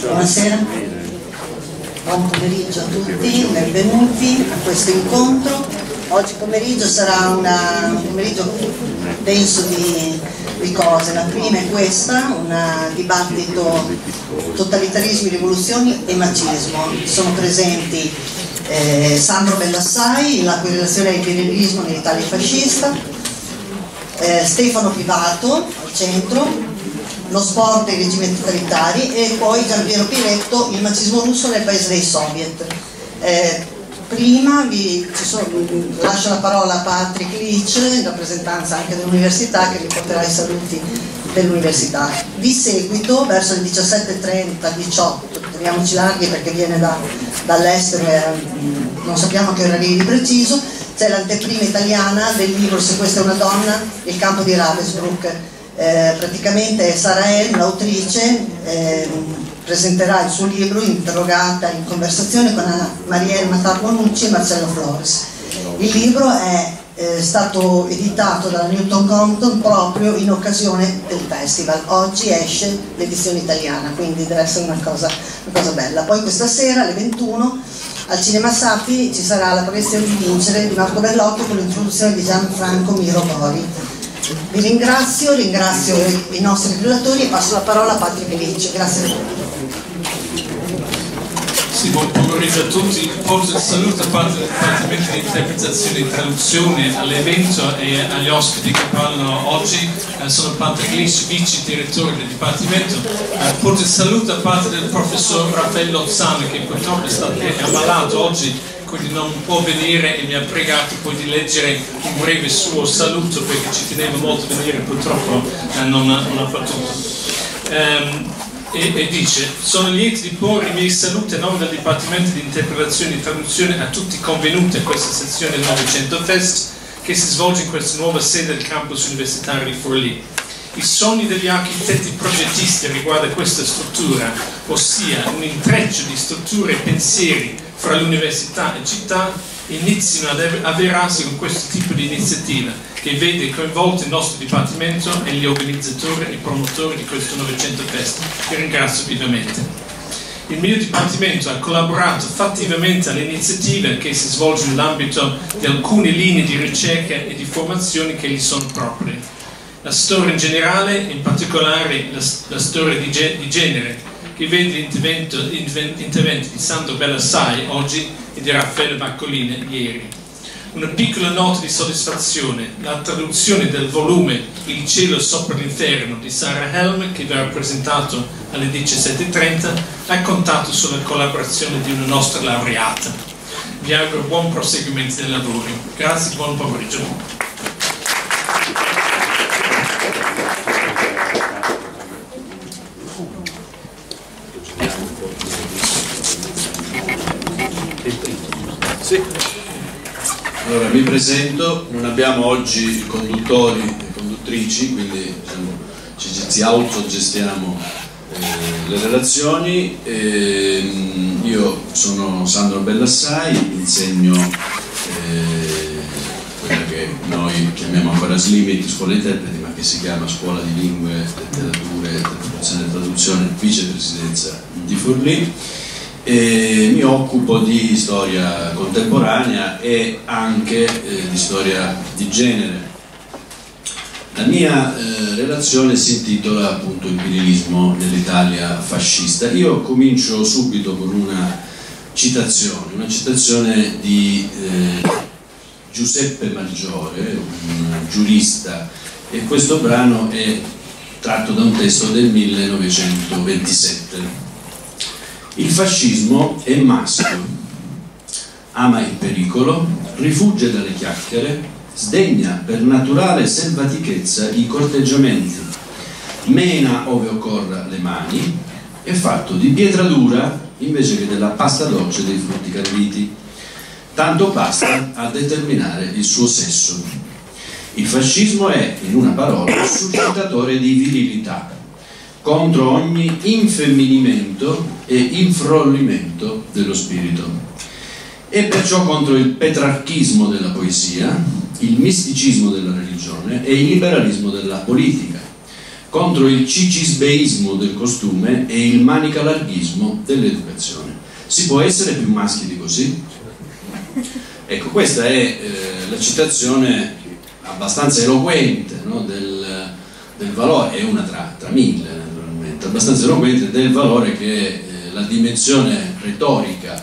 Buonasera, buon pomeriggio a tutti, benvenuti a questo incontro. Oggi pomeriggio sarà una, un pomeriggio denso di, di, cose. La prima è questa, un dibattito totalitarismi, rivoluzioni e macismo. Sono presenti eh, Sandro Bellassai, la cui relazione al generalismo nell'Italia fascista, eh, Stefano Pivato al centro, lo sport e i regimi totalitari e poi Giampiero Piretto, il macismo russo nel paese dei soviet. Eh, prima vi, sono, lascio la parola a Patrick Leach, in rappresentanza anche dell'università, che vi porterà i saluti dell'università. Di seguito, verso le 17.30-18, teniamoci larghi perché viene da, dall'estero e non sappiamo che orario di preciso, c'è l'anteprima italiana del libro Se questa è una donna, il campo di Ravensbrück eh, praticamente Sara El, l'autrice, eh, presenterà il suo libro interrogata in conversazione con Marielle Matar Bonucci e Marcello Flores. Il libro è eh, stato editato dalla Newton Compton proprio in occasione del festival. Oggi esce l'edizione italiana, quindi deve essere una cosa, una cosa bella. Poi questa sera alle 21 al Cinema Sapi ci sarà la proiezione di vincere di Marco Bellotto con l'introduzione di Gianfranco Miro Mori. Vi ringrazio, ringrazio i nostri relatori e passo la parola a Patrick Felice. Grazie. Sì, buon pomeriggio a tutti. Porto il saluto a parte di interpretazione e traduzione all'evento e agli ospiti che parlano oggi. Eh, sono Patrick Lynch, vice direttore del Dipartimento. Eh, porto il saluto a parte del professor Raffaello Ozzano che purtroppo è stato ammalato oggi quindi non può venire e mi ha pregato poi di leggere un breve suo saluto perché ci tenevo molto a venire, purtroppo eh, non, non, ha potuto. Um, e, e, dice sono lieto di porre i miei saluti a nome del Dipartimento di Interpretazione e Traduzione a tutti convenuti a questa sezione del 900 Fest che si svolge in questa nuova sede del campus universitario di Forlì. I sogni degli architetti progettisti riguardo a questa struttura, ossia un intreccio di strutture e pensieri fra l'università e città inizino ad avverarsi con questo tipo di iniziativa che vede coinvolto il nostro dipartimento e gli organizzatori e promotori di questo 900 Fest, che ringrazio vivamente. Il mio dipartimento ha collaborato fattivamente all'iniziativa che si svolge nell'ambito di alcune linee di ricerca e di formazione che gli sono proprie. La storia in generale, in particolare la, la storia di, di genere, che vede l'intervento di Sandro Bellassai oggi e di Raffaele Baccoline ieri. Una piccola nota di soddisfazione, la traduzione del volume Il cielo sopra l'inferno di Sarah Helm che verrà presentato alle 17.30 ha contato sulla collaborazione di una nostra laureata. Vi auguro buon proseguimento dei lavori. Grazie e buon pomeriggio. Sì. Allora, mi presento, non abbiamo oggi conduttori e conduttrici, quindi diciamo, ci, ci autogestiamo eh, le relazioni. Eh, io sono Sandro Bellassai, insegno eh, quella che noi chiamiamo ancora SLIMIT, scuola interpreti, ma che si chiama Scuola di Lingue, Letterature, Interpretazione e Traduzione, vicepresidenza di Forlì e mi occupo di storia contemporanea e anche eh, di storia di genere. La mia eh, relazione si intitola appunto Il virilismo nell'Italia fascista. Io comincio subito con una citazione, una citazione di eh, Giuseppe Maggiore, un giurista, e questo brano è tratto da un testo del 1927 il fascismo è maschio, ama il pericolo, rifugge dalle chiacchiere, sdegna per naturale selvatichezza i corteggiamenti, mena ove occorra le mani, è fatto di pietra dura invece che della pasta dolce dei frutti canditi. Tanto basta a determinare il suo sesso. Il fascismo è, in una parola, suscitatore di virilità, contro ogni infemminimento e infrollimento dello spirito e perciò contro il petrarchismo della poesia, il misticismo della religione e il liberalismo della politica, contro il cicisbeismo del costume e il manicalarghismo dell'educazione. Si può essere più maschi di così? Ecco, questa è eh, la citazione abbastanza eloquente no, del, del, valore, è una tra, tra, mille naturalmente, abbastanza eloquente del valore che eh, la dimensione retorica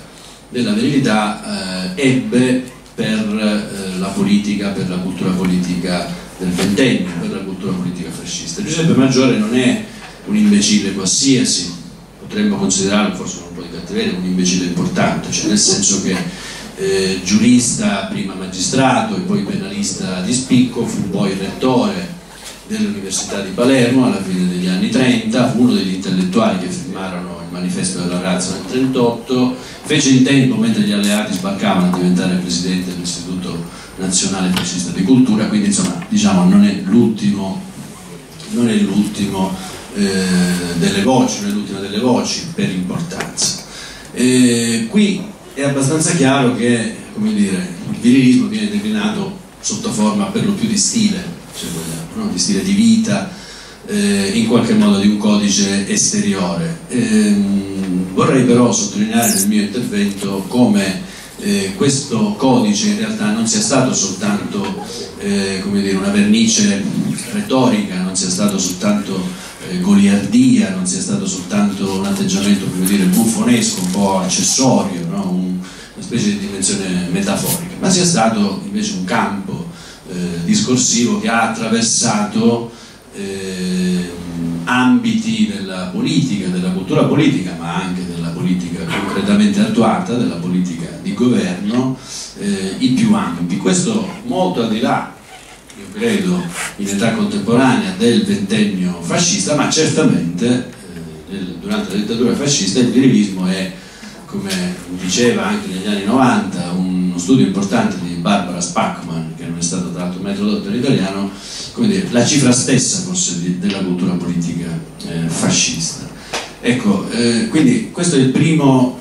della verità eh, ebbe per eh, la politica, per la cultura politica del ventennio, per la cultura politica fascista. Giuseppe Maggiore non è un imbecille qualsiasi, potremmo considerarlo forse un po' di cattiveria, un imbecille importante, cioè nel senso che eh, giurista, prima magistrato e poi penalista di spicco, fu poi rettore dell'Università di Palermo alla fine degli anni 30, fu uno degli intellettuali che firmarono manifesto della razza nel 1938, fece in tempo mentre gli alleati sbarcavano a diventare presidente dell'Istituto Nazionale Fascista di Cultura, quindi insomma diciamo non è l'ultimo eh, delle voci, non è l'ultima delle voci per importanza. Eh, qui è abbastanza chiaro che dire, il virilismo viene declinato sotto forma per lo più di stile, se no? di stile di vita, eh, in qualche modo di un codice esteriore. Ehm, vorrei però sottolineare nel mio intervento come eh, questo codice in realtà non sia stato soltanto eh, dire, una vernice retorica, non sia stato soltanto eh, goliardia, non sia stato soltanto un atteggiamento dire, buffonesco, un po' accessorio, no? un, una specie di dimensione metaforica, ma sia stato invece un campo eh, discorsivo che ha attraversato eh, ambiti della politica, della cultura politica, ma anche della politica concretamente attuata, della politica di governo, eh, i più ampi. Questo molto al di là, io credo, in età contemporanea del ventennio fascista, ma certamente eh, durante la dittatura fascista il virilismo è, come diceva anche negli anni 90, uno studio importante di Barbara Spackman, che non è stato tra l'altro in italiano, dire, la cifra stessa forse di, della cultura politica eh, fascista. Ecco, eh, quindi questo è il primo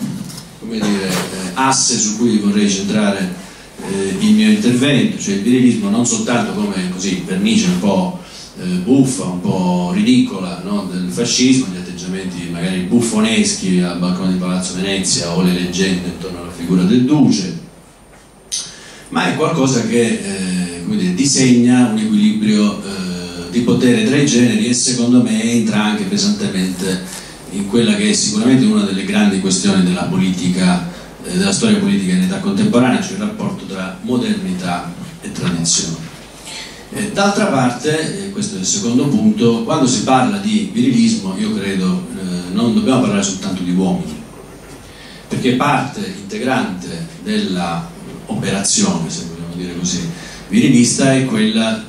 dire, eh, asse su cui vorrei centrare eh, il mio intervento, cioè il virilismo non soltanto come così vernice un po' eh, buffa, un po' ridicola no, del fascismo, gli atteggiamenti magari buffoneschi al balcone di Palazzo Venezia o le leggende intorno alla figura del duce, ma è qualcosa che eh, dire, disegna un equilibrio eh, di potere tra i generi e secondo me entra anche pesantemente in quella che è sicuramente una delle grandi questioni della politica, eh, della storia politica in età contemporanea, cioè il rapporto tra modernità e tradizione. Eh, D'altra parte, eh, questo è il secondo punto, quando si parla di virilismo io credo eh, non dobbiamo parlare soltanto di uomini, perché parte integrante della operazione, se vogliamo dire così, virilista è quella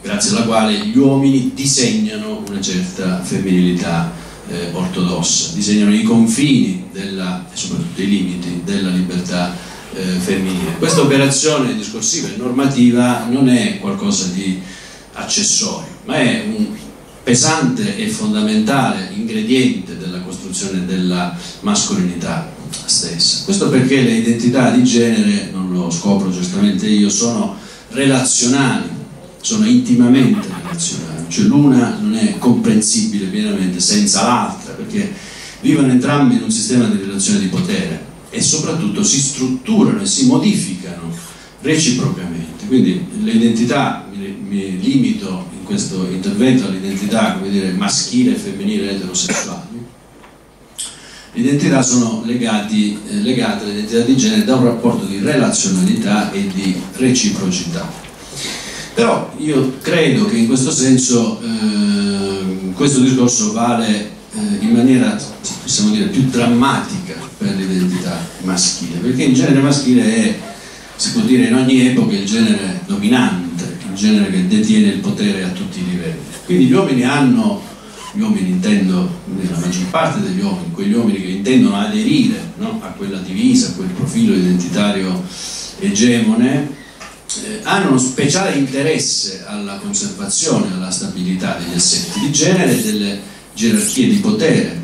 grazie alla quale gli uomini disegnano una certa femminilità eh, ortodossa, disegnano i confini della, e soprattutto i limiti della libertà eh, femminile. Questa operazione discorsiva e normativa non è qualcosa di accessorio, ma è un pesante e fondamentale ingrediente della costruzione della mascolinità stessa. Questo perché le identità di genere, non lo scopro giustamente io, sono relazionali, sono intimamente relazionali, cioè l'una non è comprensibile pienamente senza l'altra, perché vivono entrambi in un sistema di relazione di potere e soprattutto si strutturano e si modificano reciprocamente. Quindi le identità, mi, mi limito in questo intervento all'identità maschile femminile eterosessuale, identità sono legati, eh, legate all'identità di genere da un rapporto di relazionalità e di reciprocità. Però io credo che in questo senso eh, questo discorso vale eh, in maniera, possiamo dire, più drammatica per l'identità maschile, perché il genere maschile è, si può dire in ogni epoca, il genere dominante, il genere che detiene il potere a tutti i livelli. Quindi gli uomini hanno gli uomini intendo, la maggior parte degli uomini, quegli uomini che intendono aderire no, a quella divisa, a quel profilo identitario egemone, eh, hanno uno speciale interesse alla conservazione, alla stabilità degli assetti di genere e delle gerarchie di potere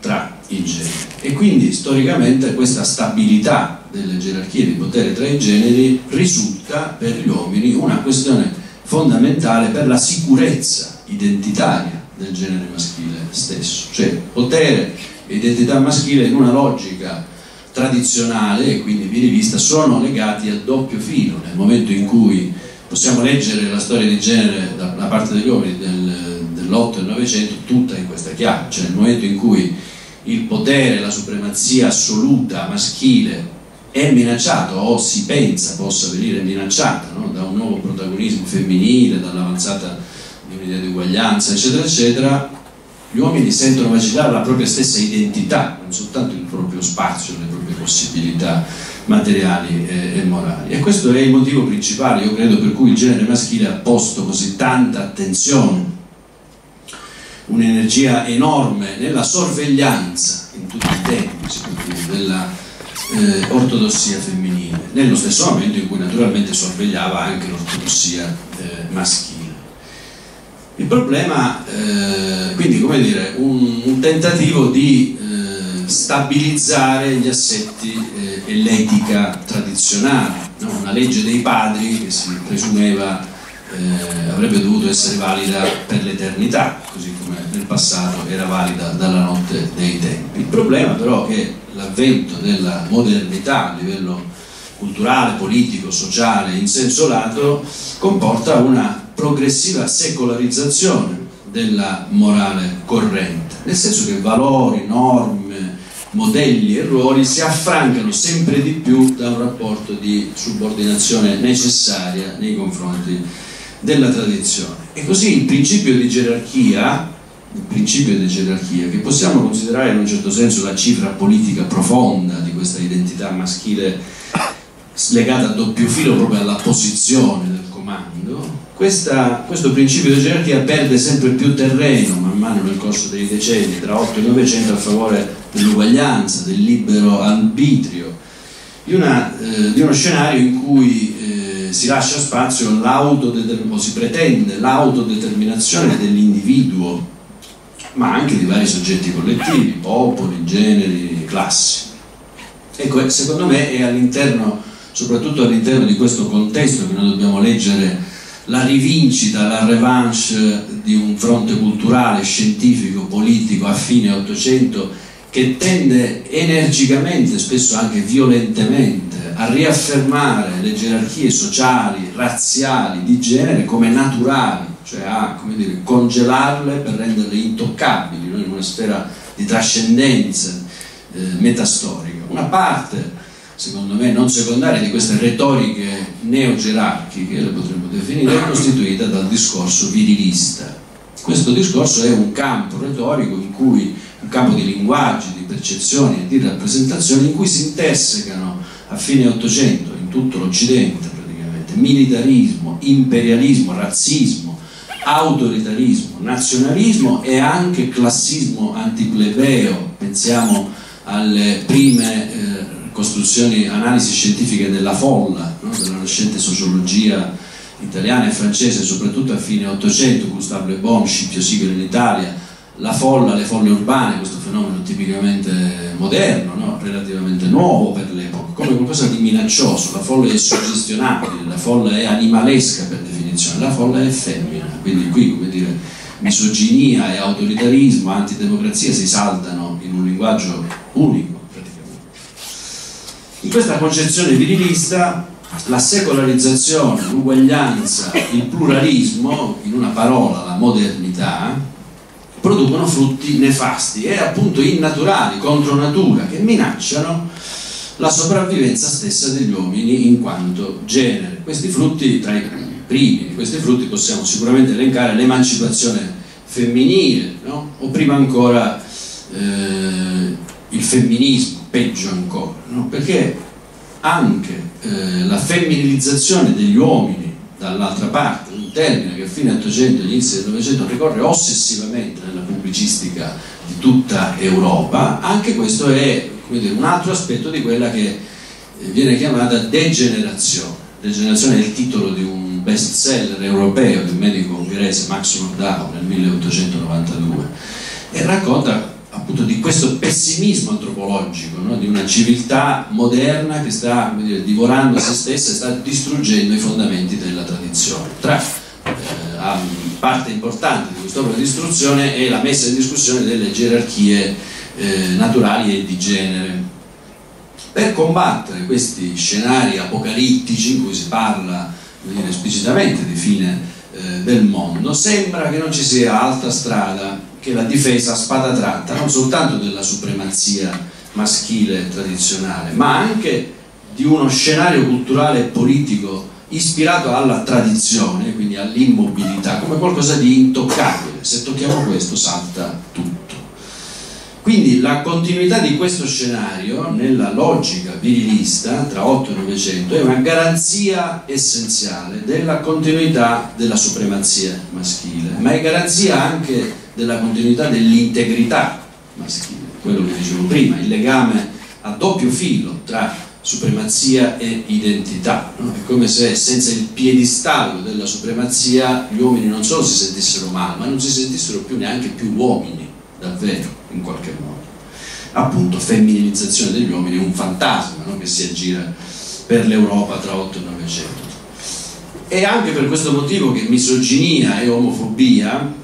tra i generi. E quindi storicamente questa stabilità delle gerarchie di potere tra i generi risulta per gli uomini una questione fondamentale per la sicurezza identitaria del genere maschile stesso, cioè potere e identità maschile in una logica tradizionale e quindi di vista sono legati a doppio filo. Nel momento in cui possiamo leggere la storia di genere da, da parte degli uomini del, dell'8 e del 900 tutta in questa chiave, cioè nel momento in cui il potere, la supremazia assoluta maschile è minacciato o si pensa possa venire minacciata no? da un nuovo protagonismo femminile, dall'avanzata di un'idea di uguaglianza, eccetera, eccetera, gli uomini sentono vacillare la propria stessa identità, non soltanto il proprio spazio, le proprie possibilità materiali e, e, morali. E questo è il motivo principale, io credo, per cui il genere maschile ha posto così tanta attenzione, un'energia enorme nella sorveglianza in tutti i tempi della eh, ortodossia femminile, nello stesso momento in cui naturalmente sorvegliava anche l'ortodossia eh, maschile. Il problema, eh, quindi come dire, un, un tentativo di eh, stabilizzare gli assetti eh, e l'etica tradizionale, no? una legge dei padri che si presumeva eh, avrebbe dovuto essere valida per l'eternità, così come nel passato era valida dalla notte dei tempi. Il problema però è che l'avvento della modernità a livello culturale, politico, sociale, in senso lato, comporta una progressiva secolarizzazione della morale corrente, nel senso che valori, norme, modelli e ruoli si affrancano sempre di più da un rapporto di subordinazione necessaria nei confronti della tradizione. E così il principio di gerarchia, il principio di gerarchia, che possiamo considerare in un certo senso la cifra politica profonda di questa identità maschile legata a doppio filo proprio alla posizione del comando, questa, questo principio di gerarchia perde sempre più terreno man mano nel corso dei decenni, tra 8 e 900 a favore dell'uguaglianza, del libero arbitrio, di, una, eh, di uno scenario in cui eh, si lascia spazio o si pretende l'autodeterminazione dell'individuo, ma anche di vari soggetti collettivi, popoli, generi, classi. Ecco, secondo me è all'interno, soprattutto all'interno di questo contesto che noi dobbiamo leggere la rivincita, la revanche di un fronte culturale, scientifico, politico a fine Ottocento che tende energicamente, spesso anche violentemente, a riaffermare le gerarchie sociali, razziali, di genere come naturali, cioè a dire, congelarle per renderle intoccabili in una sfera di trascendenza eh, metastorica. Una parte secondo me non secondaria di queste retoriche neogerarchiche, le potremmo definire, è costituita dal discorso virilista. Questo discorso è un campo retorico in cui, un campo di linguaggi, di percezioni e di rappresentazioni in cui si intersecano a fine Ottocento, in tutto l'Occidente praticamente, militarismo, imperialismo, razzismo, autoritarismo, nazionalismo e anche classismo antiplebeo, pensiamo alle prime eh, costruzioni, analisi scientifiche della folla, no? della nascente sociologia italiana e francese, soprattutto a fine Ottocento, Gustave Le Bon, Scipio Sigel in Italia, la folla, le folle urbane, questo fenomeno tipicamente moderno, no? relativamente nuovo per l'epoca, come qualcosa di minaccioso, la folla è suggestionabile, la folla è animalesca per definizione, la folla è femmina, quindi qui come dire misoginia e autoritarismo, antidemocrazia si saldano in un linguaggio unico in questa concezione virilista la secolarizzazione, l'uguaglianza, il pluralismo, in una parola la modernità, producono frutti nefasti e appunto innaturali, contro natura, che minacciano la sopravvivenza stessa degli uomini in quanto genere. Questi frutti, tra i primi di questi frutti possiamo sicuramente elencare l'emancipazione femminile, no? o prima ancora eh, il femminismo, peggio ancora, no? perché anche eh, la femminilizzazione degli uomini dall'altra parte, un termine che a fine 800 e all'inizio del 900 ricorre ossessivamente nella pubblicistica di tutta Europa, anche questo è dire, un altro aspetto di quella che eh, viene chiamata degenerazione. Degenerazione è il titolo di un best seller europeo un medico ungherese Max Nordau nel 1892 e racconta appunto di questo pessimismo antropologico, no? di una civiltà moderna che sta dire, divorando se stessa e sta distruggendo i fondamenti della tradizione. Tra, eh, parte importante di quest'opera di istruzione è la messa in discussione delle gerarchie eh, naturali e di genere. Per combattere questi scenari apocalittici in cui si parla dire, esplicitamente di fine eh, del mondo, sembra che non ci sia altra strada che la difesa a spada tratta, non soltanto della supremazia maschile tradizionale, ma anche di uno scenario culturale e politico ispirato alla tradizione, quindi all'immobilità, come qualcosa di intoccabile. Se tocchiamo questo salta tutto. Quindi la continuità di questo scenario nella logica virilista tra 8 e 900 è una garanzia essenziale della continuità della supremazia maschile, ma è garanzia anche della continuità dell'integrità maschile, quello che dicevo prima, il legame a doppio filo tra supremazia e identità. No? È come se senza il piedistallo della supremazia gli uomini non solo si sentissero male, ma non si sentissero più neanche più uomini, davvero, in qualche modo. Appunto, femminilizzazione degli uomini è un fantasma no? che si aggira per l'Europa tra 8 e 900. E anche per questo motivo che misoginia e omofobia,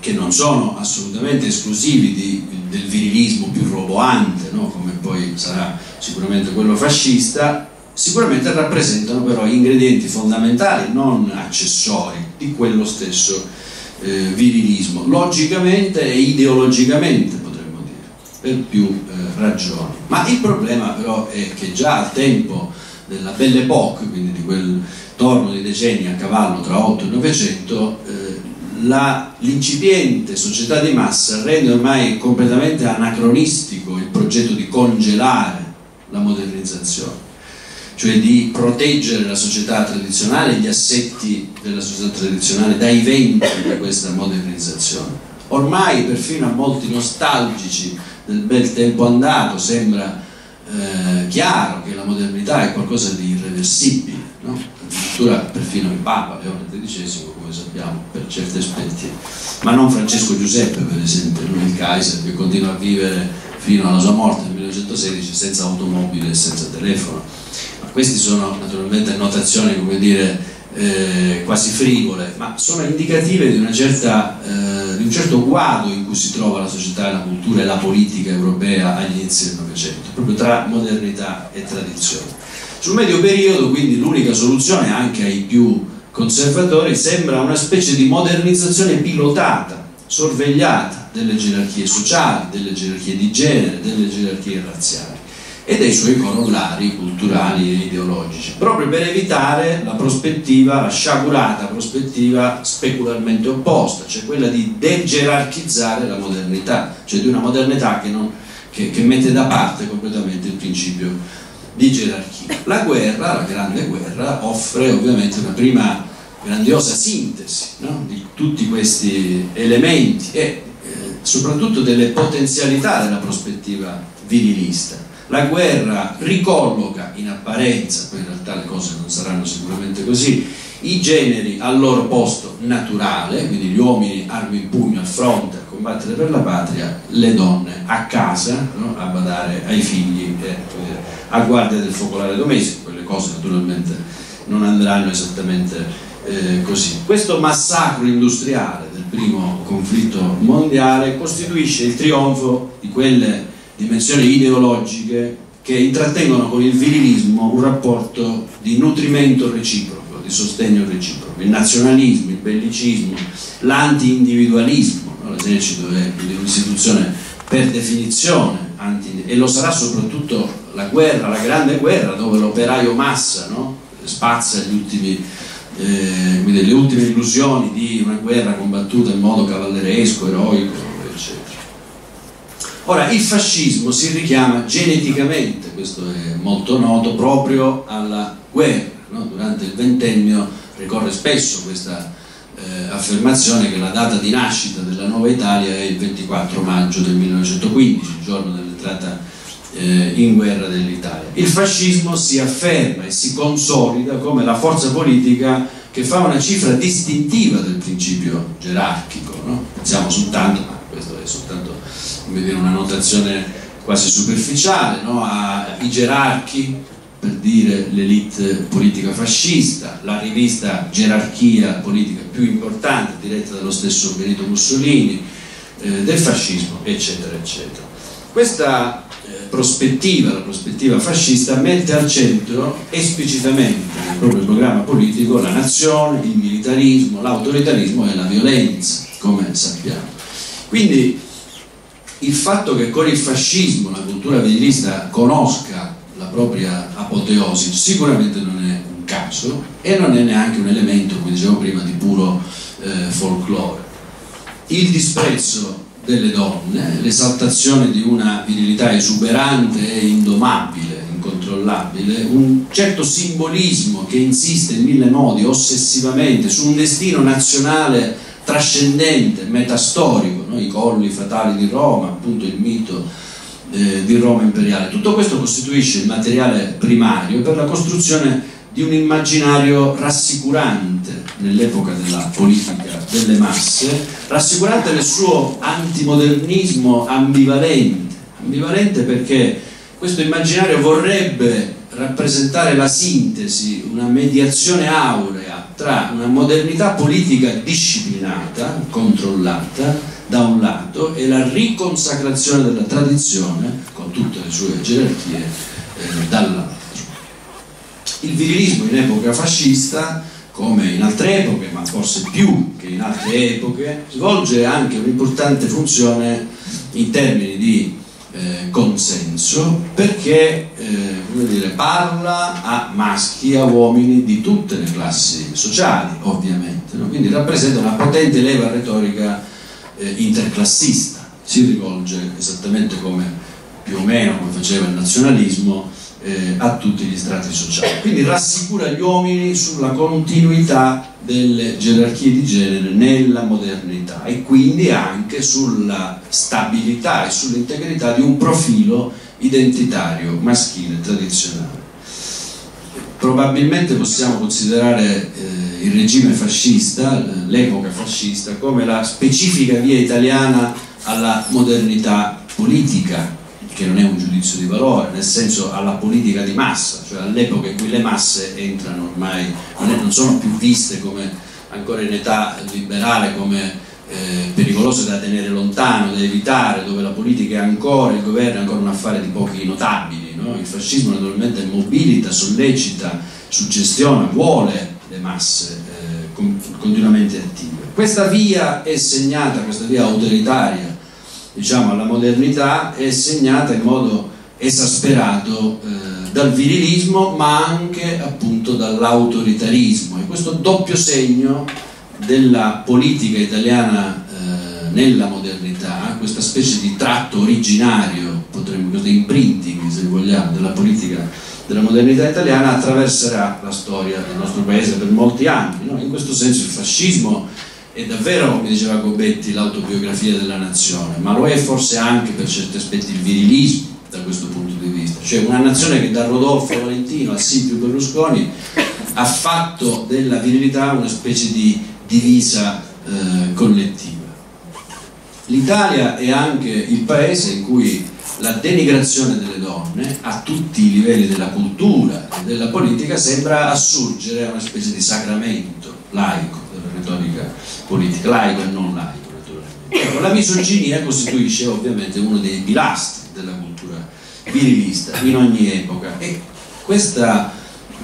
che non sono assolutamente esclusivi di, del virilismo più roboante, no? come poi sarà sicuramente quello fascista, sicuramente rappresentano però ingredienti fondamentali, non accessori, di quello stesso eh, virilismo, logicamente e ideologicamente potremmo dire, per più eh, ragioni. Ma il problema però è che già al tempo della Belle Époque, quindi di quel torno di decenni a cavallo tra 8 e 900, eh, l'incipiente società di massa rende ormai completamente anacronistico il progetto di congelare la modernizzazione, cioè di proteggere la società tradizionale, gli assetti della società tradizionale dai venti di questa modernizzazione. Ormai perfino a molti nostalgici del bel tempo andato sembra eh, chiaro che la modernità è qualcosa di irreversibile, no? addirittura perfino il Papa Leone XIII, come sappiamo, per certi aspetti, ma non Francesco Giuseppe per esempio, lui il Kaiser che continua a vivere fino alla sua morte nel 1916 senza automobile e senza telefono. Queste sono naturalmente notazioni, come dire, eh, quasi frivole, ma sono indicative di, certa, eh, di, un certo guado in cui si trova la società, la cultura e la politica europea agli inizi del Novecento, proprio tra modernità e tradizione. Sul medio periodo, quindi, l'unica soluzione anche ai più conservatori sembra una specie di modernizzazione pilotata, sorvegliata, delle gerarchie sociali, delle gerarchie di genere, delle gerarchie razziali e dei suoi corollari culturali e ideologici, proprio per evitare la prospettiva, la sciagurata prospettiva specularmente opposta, cioè quella di degerarchizzare la modernità, cioè di una modernità che, non, che, che mette da parte completamente il principio di gerarchia. La guerra, la grande guerra, offre ovviamente una prima grandiosa sintesi no? di tutti questi elementi e soprattutto delle potenzialità della prospettiva virilista. La guerra ricolloca in apparenza, poi in realtà le cose non saranno sicuramente così, i generi al loro posto naturale, quindi gli uomini armi in pugno al fronte a combattere per la patria, le donne a casa no? a badare ai figli e a guardia del focolare domestico, quelle cose naturalmente non andranno esattamente eh, così. Questo massacro industriale del primo conflitto mondiale costituisce il trionfo di quelle dimensioni ideologiche che intrattengono con il virilismo un rapporto di nutrimento reciproco, di sostegno reciproco, il nazionalismo, il bellicismo, l'anti-individualismo, no? l'esercito è un'istituzione per definizione anti, e lo sarà soprattutto la guerra, la grande guerra dove l'operaio massa no? spazza ultimi eh, le ultime illusioni di una guerra combattuta in modo cavalleresco, eroico. Ora, il fascismo si richiama geneticamente, questo è molto noto, proprio alla guerra. No? Durante il ventennio ricorre spesso questa eh, affermazione che la data di nascita della nuova Italia è il 24 maggio del 1915, il giorno dell'entrata eh, in guerra dell'Italia. Il fascismo si afferma e si consolida come la forza politica che fa una cifra distintiva del principio gerarchico. No? Pensiamo soltanto, ma questo è soltanto dire, una notazione quasi superficiale, no? ai gerarchi per dire l'elite politica fascista, la rivista gerarchia politica più importante diretta dallo stesso Benito Mussolini, eh, del fascismo, eccetera, eccetera. Questa eh, prospettiva, la prospettiva fascista, mette al centro esplicitamente nel proprio programma politico la nazione, il militarismo, l'autoritarismo e la violenza, come sappiamo. Quindi il fatto che con il fascismo la cultura virilista conosca la propria apoteosi sicuramente non è un caso e non è neanche un elemento, come dicevo prima, di puro eh, folklore. Il disprezzo delle donne, l'esaltazione di una virilità esuberante e indomabile, incontrollabile, un certo simbolismo che insiste in mille modi ossessivamente su un destino nazionale trascendente, metastorico, no? i colli fatali di Roma, appunto il mito eh, di Roma imperiale. Tutto questo costituisce il materiale primario per la costruzione di un immaginario rassicurante nell'epoca della politica delle masse, rassicurante nel suo antimodernismo ambivalente, ambivalente perché questo immaginario vorrebbe rappresentare la sintesi, una mediazione aurea tra una modernità politica disciplinata, controllata da un lato e la riconsacrazione della tradizione con tutte le sue gerarchie eh, dall'altro. Il virilismo in epoca fascista, come in altre epoche, ma forse più che in altre epoche, svolge anche un'importante funzione in termini di eh, consenso perché eh, dire, parla a maschi e a uomini di tutte le classi sociali ovviamente no? quindi rappresenta una potente leva retorica eh, interclassista si rivolge esattamente come più o meno come faceva il nazionalismo eh, a tutti gli strati sociali. Quindi rassicura gli uomini sulla continuità delle gerarchie di genere nella modernità e quindi anche sulla stabilità e sull'integrità di un profilo identitario maschile tradizionale. Probabilmente possiamo considerare eh, il regime fascista, l'epoca fascista, come la specifica via italiana alla modernità politica che non è un giudizio di valore, nel senso alla politica di massa, cioè all'epoca in cui le masse entrano ormai, non, è, non sono più viste come ancora in età liberale come eh, pericolose da tenere lontano, da evitare, dove la politica è ancora, il governo è ancora un affare di pochi notabili. No? Il fascismo naturalmente mobilita, sollecita, suggestiona, vuole le masse eh, continuamente attive. Questa via è segnata, questa via autoritaria, diciamo, alla modernità è segnata in modo esasperato eh, dal virilismo ma anche appunto dall'autoritarismo e questo doppio segno della politica italiana eh, nella modernità, questa specie di tratto originario, potremmo dire imprinting se vogliamo, della politica della modernità italiana attraverserà la storia del nostro paese per molti anni. No? In questo senso il fascismo è davvero, come diceva Gobetti, l'autobiografia della nazione, ma lo è forse anche per certi aspetti il virilismo da questo punto di vista, cioè una nazione che da Rodolfo Valentino a Silvio Berlusconi ha fatto della virilità una specie di divisa eh, collettiva. L'Italia è anche il paese in cui la denigrazione delle donne a tutti i livelli della cultura e della politica sembra assurgere a una specie di sacramento laico retorica politica, laico e non laico naturalmente. Ecco, la misoginia costituisce ovviamente uno dei pilastri della cultura virilista in ogni epoca e questa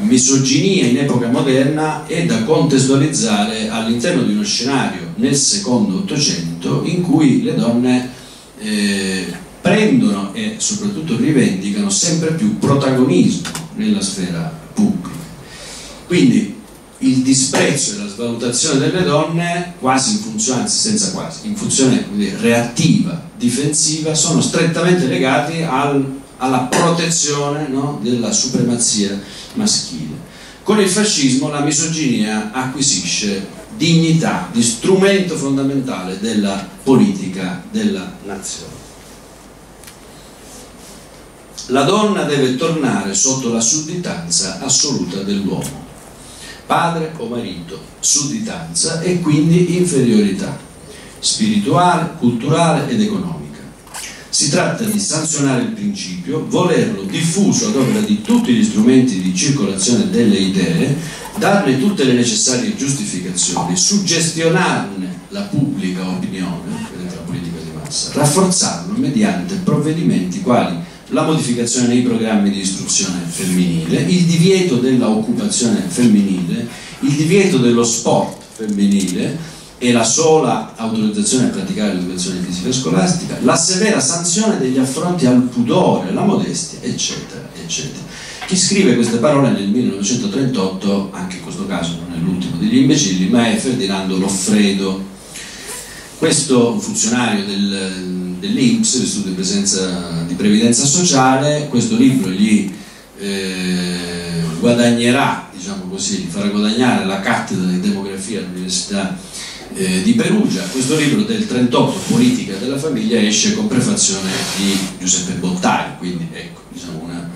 misoginia in epoca moderna è da contestualizzare all'interno di uno scenario nel secondo Ottocento in cui le donne eh, prendono e soprattutto rivendicano sempre più protagonismo nella sfera pubblica. Quindi il disprezzo e la svalutazione delle donne, quasi in funzione, anzi senza quasi, in funzione dire, reattiva, difensiva, sono strettamente legati al, alla protezione no, della supremazia maschile. Con il fascismo la misoginia acquisisce dignità di strumento fondamentale della politica della nazione. La donna deve tornare sotto la sudditanza assoluta dell'uomo padre o marito, sudditanza e quindi inferiorità spirituale, culturale ed economica. Si tratta di sanzionare il principio, volerlo diffuso ad opera di tutti gli strumenti di circolazione delle idee, darne tutte le necessarie giustificazioni, suggestionarne la pubblica opinione, la politica di massa, rafforzarlo mediante provvedimenti quali la modificazione dei programmi di istruzione femminile, il divieto della occupazione femminile, il divieto dello sport femminile e la sola autorizzazione a praticare l'educazione fisica scolastica, la severa sanzione degli affronti al pudore, la modestia, eccetera, eccetera. Chi scrive queste parole nel 1938, anche in questo caso non è l'ultimo degli imbecilli, ma è Ferdinando Loffredo, questo funzionario del, dell'Inps, l'Istituto di, di Previdenza Sociale, questo libro gli eh, guadagnerà, diciamo così, gli farà guadagnare la cattedra di demografia all'Università eh, di Perugia. Questo libro del 38, Politica della famiglia, esce con prefazione di Giuseppe Bottari, quindi ecco, diciamo una,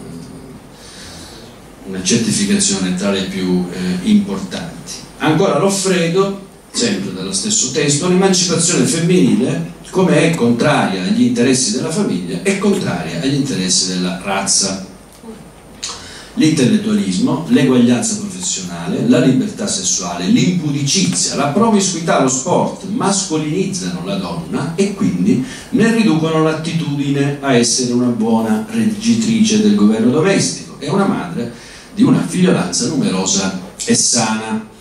una certificazione tra le più eh, importanti. Ancora Loffredo sempre dallo stesso testo, l'emancipazione femminile, come è contraria agli interessi della famiglia, è contraria agli interessi della razza. L'intellettualismo, l'eguaglianza professionale, la libertà sessuale, l'impudicizia, la promiscuità, lo sport mascolinizzano la donna e quindi ne riducono l'attitudine a essere una buona reggitrice del governo domestico e una madre di una figliolanza numerosa e sana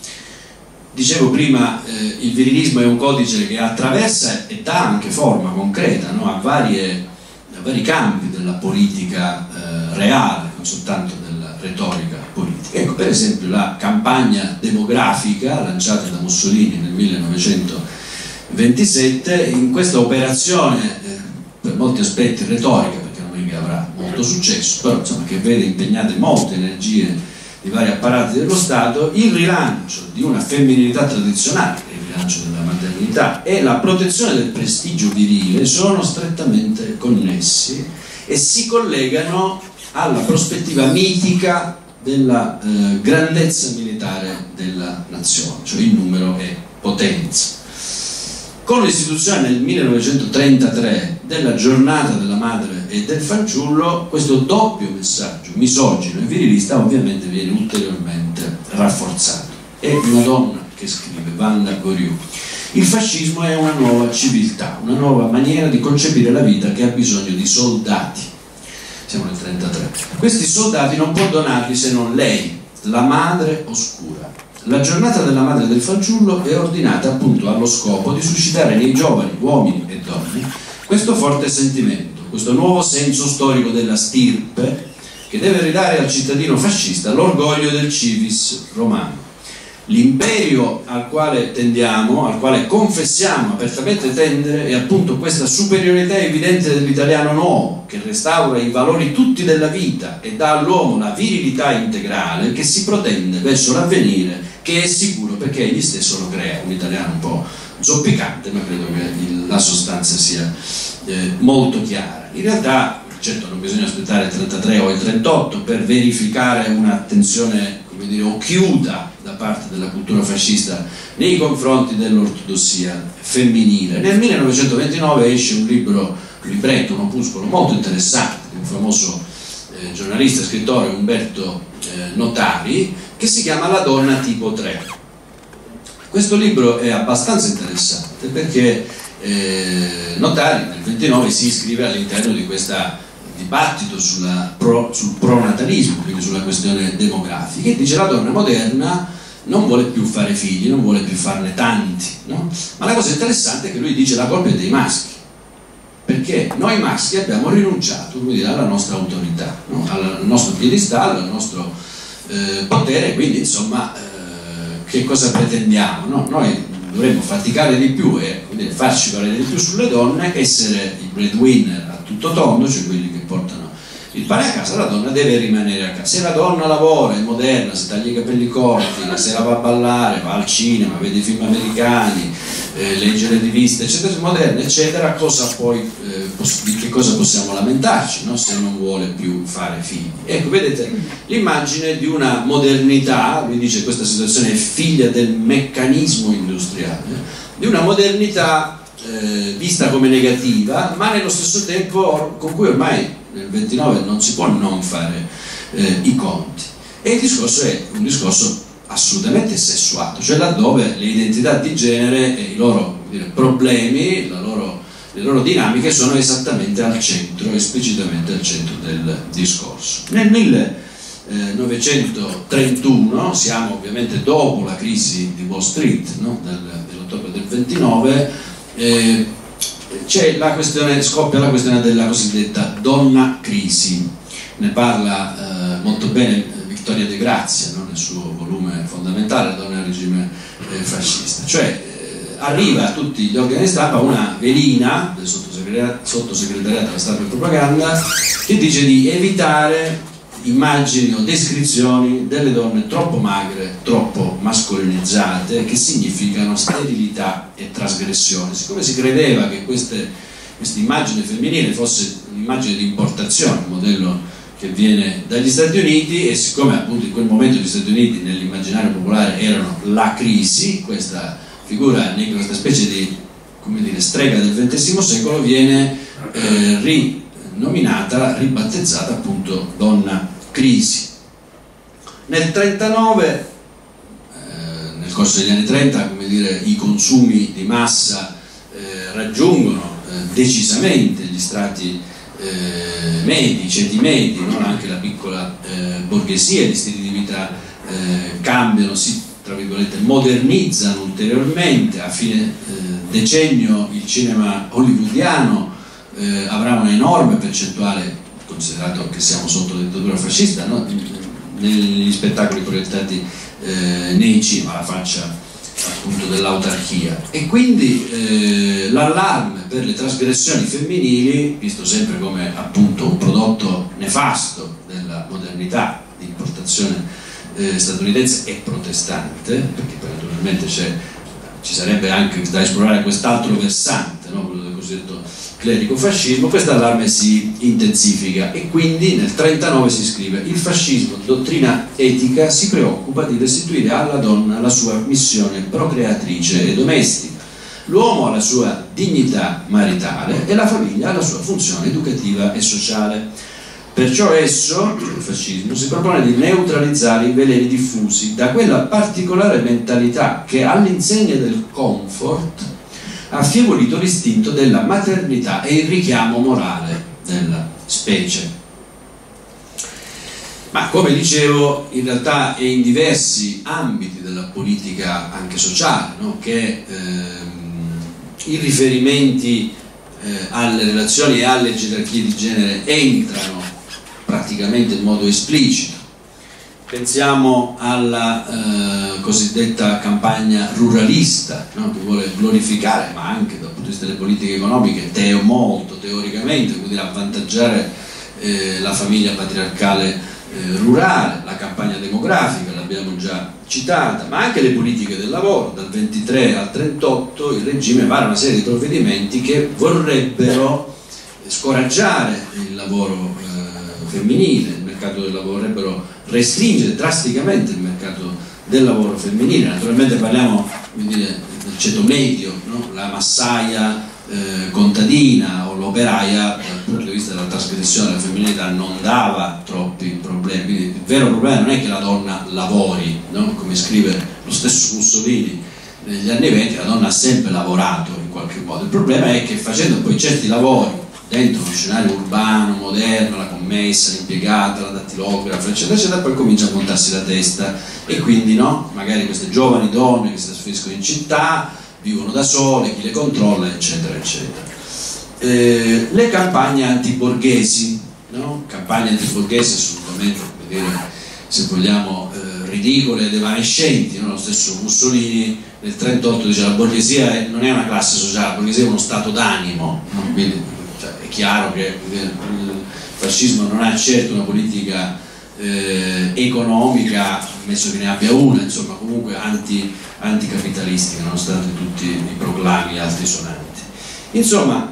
dicevo prima, eh, il virilismo è un codice che attraversa e dà anche forma concreta no? a, varie, a, vari campi della politica eh, reale, non soltanto della retorica politica. Ecco, per esempio, la campagna demografica lanciata da Mussolini nel 1927, in questa operazione, eh, per molti aspetti retorica, perché non è che avrà molto successo, però insomma, che vede impegnate molte energie i vari apparati dello Stato, il rilancio di una femminilità tradizionale, il rilancio della maternità e la protezione del prestigio virile sono strettamente connessi e si collegano alla prospettiva mitica della eh, grandezza militare della nazione, cioè il numero è potenza. Con l'istituzione nel 1933 della giornata della madre e del fanciullo, questo doppio messaggio misogino e virilista ovviamente viene ulteriormente rafforzato. È una donna che scrive, Wanda Goriù. Il fascismo è una nuova civiltà, una nuova maniera di concepire la vita che ha bisogno di soldati. Siamo nel 33. Questi soldati non può donarli se non lei, la madre oscura la giornata della madre del fanciullo è ordinata appunto allo scopo di suscitare nei giovani, uomini e donne, questo forte sentimento, questo nuovo senso storico della stirpe che deve ridare al cittadino fascista l'orgoglio del civis romano. L'imperio al quale tendiamo, al quale confessiamo apertamente tendere, è appunto questa superiorità evidente dell'italiano nuovo, che restaura i valori tutti della vita e dà all'uomo la virilità integrale che si protende verso l'avvenire, che è sicuro perché egli stesso lo crea, un italiano un po' zoppicante, ma credo che la sostanza sia eh, molto chiara. In realtà, certo non bisogna aspettare il 33 o il 38 per verificare un'attenzione, come dire, occhiuta da parte della cultura fascista nei confronti dell'ortodossia femminile. Nel 1929 esce un libro, un libretto, un opuscolo molto interessante di un famoso eh, giornalista e scrittore Umberto eh, Notari che si chiama La donna tipo 3. Questo libro è abbastanza interessante perché eh, Notari nel 29 si iscrive all'interno di questo dibattito pro, sul pronatalismo, quindi sulla questione demografica, e dice la donna moderna non vuole più fare figli, non vuole più farne tanti, no? ma la cosa interessante è che lui dice la colpa è dei maschi, perché noi maschi abbiamo rinunciato dire, alla nostra autorità, no? al nostro piedistallo, al nostro eh, potere, quindi insomma eh, che cosa pretendiamo? No? Noi dovremmo faticare di più e dire, farci valere di più sulle donne, essere i breadwinner a tutto tondo, cioè quelli che portano il pane a casa la donna deve rimanere a casa se la donna lavora, è moderna, si taglia i capelli corti la sera va a ballare, va al cinema vede i film americani eh, legge le riviste eccetera, moderne eccetera cosa poi, eh, di che cosa possiamo lamentarci no? se non vuole più fare figli ecco vedete l'immagine di una modernità lui dice questa situazione è figlia del meccanismo industriale di una modernità eh, vista come negativa, ma nello stesso tempo con cui ormai nel 29 non si può non fare eh, i conti. E il discorso è un discorso assolutamente sessuato, cioè laddove le identità di genere e i loro dire, problemi, loro, le loro dinamiche sono esattamente al centro, esplicitamente al centro del discorso. Nel 1931, siamo ovviamente dopo la crisi di Wall Street no? del, dell'ottobre del 29, eh, la questione, scoppia la questione della cosiddetta donna crisi. Ne parla eh, molto bene Vittoria De Grazia no? nel suo volume fondamentale, donna al regime eh, fascista. Cioè eh, arriva a tutti gli organi di stampa una velina del sottosegretariato, sottosegretariato della stampa e propaganda che dice di evitare immagini o descrizioni delle donne troppo magre, troppo mascolinizzate, che significano sterilità e trasgressione. Siccome si credeva che questa immagine femminile fosse un'immagine di importazione, un modello che viene dagli Stati Uniti e siccome appunto in quel momento gli Stati Uniti nell'immaginario popolare erano la crisi, questa figura, questa specie di dire, strega del XX secolo viene eh, rinominata, ribattezzata appunto donna crisi. Nel 39, eh, nel corso degli anni 30, come dire, i consumi di massa eh, raggiungono eh, decisamente gli strati eh, medi, ceti medi, non anche la piccola eh, borghesia, gli stili di vita eh, cambiano, si tra virgolette, modernizzano ulteriormente, a fine decennio il cinema hollywoodiano avrà una enorme percentuale considerato che siamo sotto la dittatura fascista, no? negli spettacoli proiettati eh, nei cinema, la faccia appunto dell'autarchia. E quindi eh, l'allarme per le trasgressioni femminili, visto sempre come appunto un prodotto nefasto della modernità di importazione eh, statunitense e protestante, perché poi naturalmente ci sarebbe anche da esplorare quest'altro versante, no? quello del cosiddetto clerico-fascismo, questo allarme si intensifica e quindi nel 1939 si scrive il fascismo, dottrina etica, si preoccupa di restituire alla donna la sua missione procreatrice e domestica. L'uomo ha la sua dignità maritale e la famiglia ha la sua funzione educativa e sociale. Perciò esso, il fascismo, si propone di neutralizzare i veleni diffusi da quella particolare mentalità che all'insegna del comfort affievolito l'istinto della maternità e il richiamo morale della specie. Ma come dicevo, in realtà è in diversi ambiti della politica anche sociale no? che ehm, i riferimenti eh, alle relazioni e alle gerarchie di genere entrano praticamente in modo esplicito pensiamo alla eh, cosiddetta campagna ruralista no? che vuole glorificare, ma anche dal punto di vista delle politiche economiche, teo molto teoricamente, vuol dire avvantaggiare eh, la famiglia patriarcale eh, rurale, la campagna demografica, l'abbiamo già citata, ma anche le politiche del lavoro, dal 23 al 38 il regime vara una serie di provvedimenti che vorrebbero scoraggiare il lavoro eh, femminile, il mercato del lavoro, vorrebbero restringere drasticamente il mercato del lavoro femminile, naturalmente parliamo dire, del ceto medio, no? la massaia eh, contadina o l'operaia dal punto di vista della trasgressione della femminilità non dava troppi problemi, quindi il vero problema non è che la donna lavori, no? come scrive lo stesso Mussolini negli anni 20, la donna ha sempre lavorato in qualche modo, il problema è che facendo poi certi lavori dentro uno scenario urbano, moderno, la commessa, l'impiegata, la dattilografa, eccetera, eccetera, poi comincia a montarsi la testa e quindi no, magari queste giovani donne che si trasferiscono in città, vivono da sole, chi le controlla, eccetera, eccetera. Eh, le campagne antiborghesi, no? campagne antiborghesi assolutamente, dire, se vogliamo, eh, ridicole ed evanescenti, no? lo stesso Mussolini nel 1938 dice la borghesia non è una classe sociale, la borghesia è uno stato d'animo, no? quindi è chiaro che il fascismo non ha certo una politica eh, economica, ammesso che ne abbia una, insomma comunque anti, anticapitalistica, nonostante tutti i proclami altri sonanti. Insomma,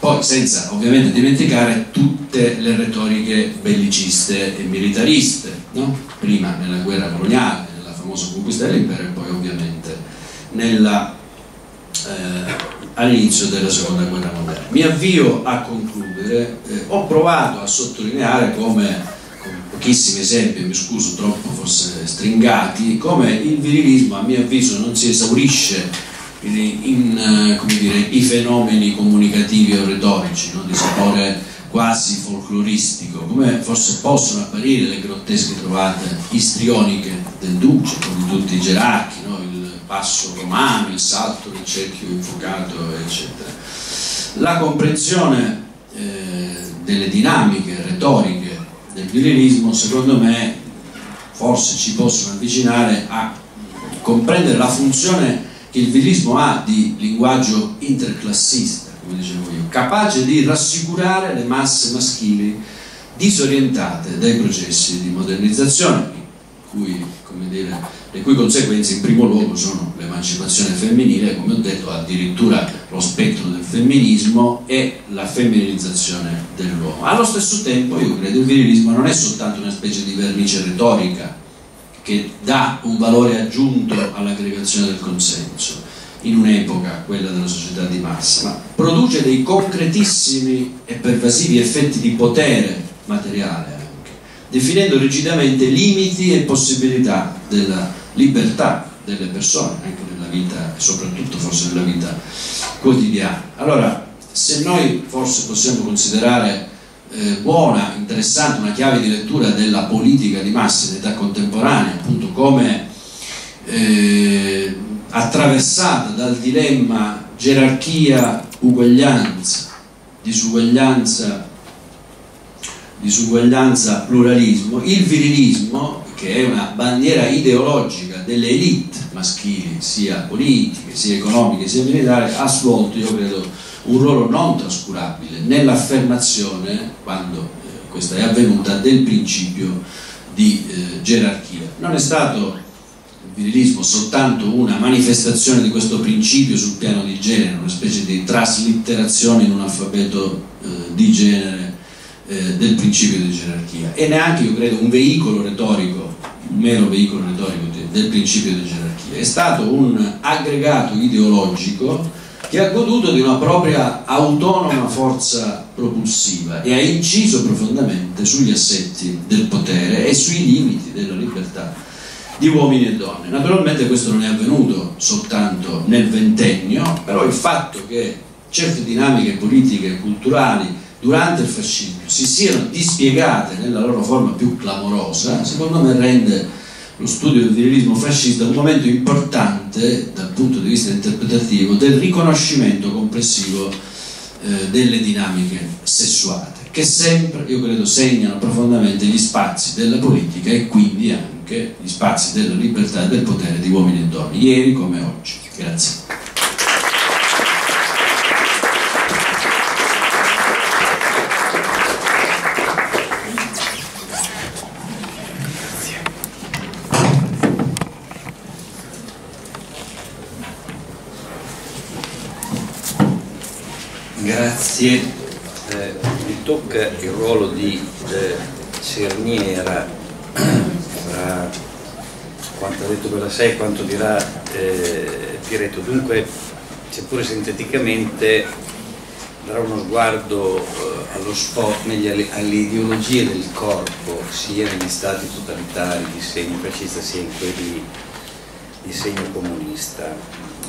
poi senza ovviamente dimenticare tutte le retoriche belliciste e militariste, no? prima nella guerra coloniale, nella famosa conquista dell'impero e poi ovviamente nella, eh, all'inizio della seconda guerra mondiale. Mi avvio a concludere, eh, ho provato a sottolineare come, con pochissimi esempi, mi scuso troppo forse stringati, come il virilismo a mio avviso non si esaurisce in, eh, dire, i fenomeni comunicativi o retorici no? di sapore quasi folcloristico, come forse possono apparire le grottesche trovate istrioniche del Duce, con tutti i gerarchi, passo romano, il salto del cerchio infuocato, eccetera. La comprensione eh, delle dinamiche retoriche del virilismo, secondo me, forse ci possono avvicinare a comprendere la funzione che il virilismo ha di linguaggio interclassista come dicevo io, capace di rassicurare le masse maschili disorientate dai processi di modernizzazione, cui, dire, le cui conseguenze in primo luogo sono l'emancipazione femminile, come ho detto, addirittura lo spettro del femminismo e la femminilizzazione dell'uomo. Allo stesso tempo io credo che il virilismo non è soltanto una specie di vernice retorica che dà un valore aggiunto all'aggregazione del consenso, in un'epoca, quella della società di massa, ma produce dei concretissimi e pervasivi effetti di potere materiale anche, definendo rigidamente limiti e possibilità della libertà delle persone, anche nella vita soprattutto forse nella vita quotidiana. Allora, se noi forse possiamo considerare eh, buona, interessante, una chiave di lettura della politica di massa in età contemporanea, appunto come eh, attraversata dal dilemma gerarchia-uguaglianza, disuguaglianza, disuguaglianza, pluralismo, il virilismo, che è una bandiera ideologica delle elite maschili, sia politiche, sia economiche, sia militari, ha svolto, io credo, un ruolo non trascurabile nell'affermazione, quando eh, questa è avvenuta, del principio di eh, gerarchia. Non è stato virilismo soltanto una manifestazione di questo principio sul piano di genere, una specie di traslitterazione in un alfabeto eh, di genere eh, del principio di gerarchia e neanche io credo un veicolo retorico, un mero veicolo retorico del principio di gerarchia, è stato un aggregato ideologico che ha goduto di una propria autonoma forza propulsiva e ha inciso profondamente sugli assetti del potere e sui limiti della libertà di uomini e donne. Naturalmente questo non è avvenuto soltanto nel ventennio, però il fatto che certe dinamiche politiche e culturali durante il fascismo si siano dispiegate nella loro forma più clamorosa, secondo me rende lo studio del virilismo fascista un momento importante dal punto di vista interpretativo del riconoscimento complessivo eh, delle dinamiche sessuate, che sempre, io credo, segnano profondamente gli spazi della politica e quindi anche gli spazi della libertà e del potere di uomini e donne, ieri come oggi. Grazie. Grazie. Eh, mi tocca il ruolo di eh, cerniera tra quanto ha detto quella 6 e quanto dirà eh, Piretto. Dunque, seppure sinteticamente, darà uno sguardo eh, allo sport, meglio alle, alle, ideologie del corpo, sia negli stati totalitari di segno fascista, sia in quelli di segno comunista.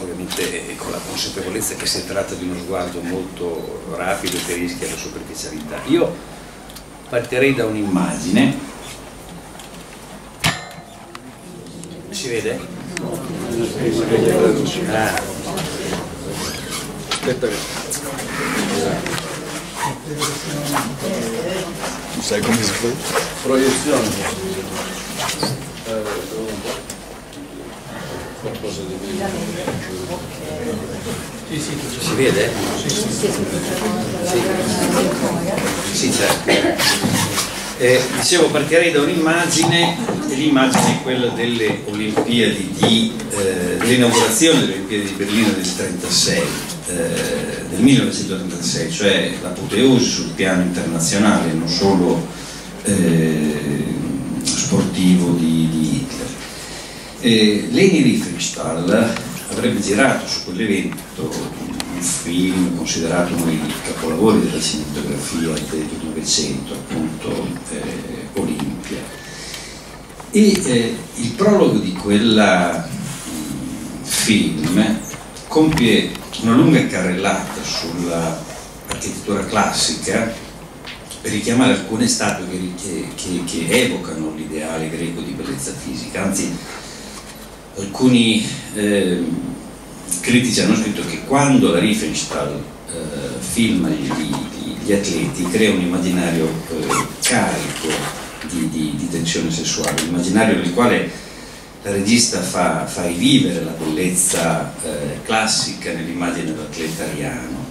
Ovviamente eh, con la consapevolezza che si tratta di uno sguardo molto rapido che rischia la superficialità. Io partirei da un'immagine si vede? Ah. Aspetta che... Sai come si fa? Proiezione. Qualcosa di Si vede? Sì, sì. Sì, certo. Eh, dicevo, partirei da un'immagine, l'immagine è quella delle Olimpiadi di, eh, dell'inaugurazione delle Olimpiadi di Berlino del 36, eh, del 1936, cioè l'apoteosi sul piano internazionale, non solo eh, sportivo di, di Hitler. Eh, Leni Riefenstahl avrebbe girato su quell'evento un film considerato uno dei capolavori della cinematografia del Novecento, appunto eh, Olimpia. E eh, il prologo di quella mh, film compie una lunga carrellata sull'architettura classica per richiamare alcune statue che, che, che evocano l'ideale greco di bellezza fisica, anzi alcuni eh, critici hanno scritto che quando la Riefenstahl eh, filma gli, gli, gli, atleti crea un immaginario eh, carico di, di, di, tensione sessuale, un immaginario nel quale la regista fa, fa rivivere la bellezza eh, classica nell'immagine dell'atleta ariano,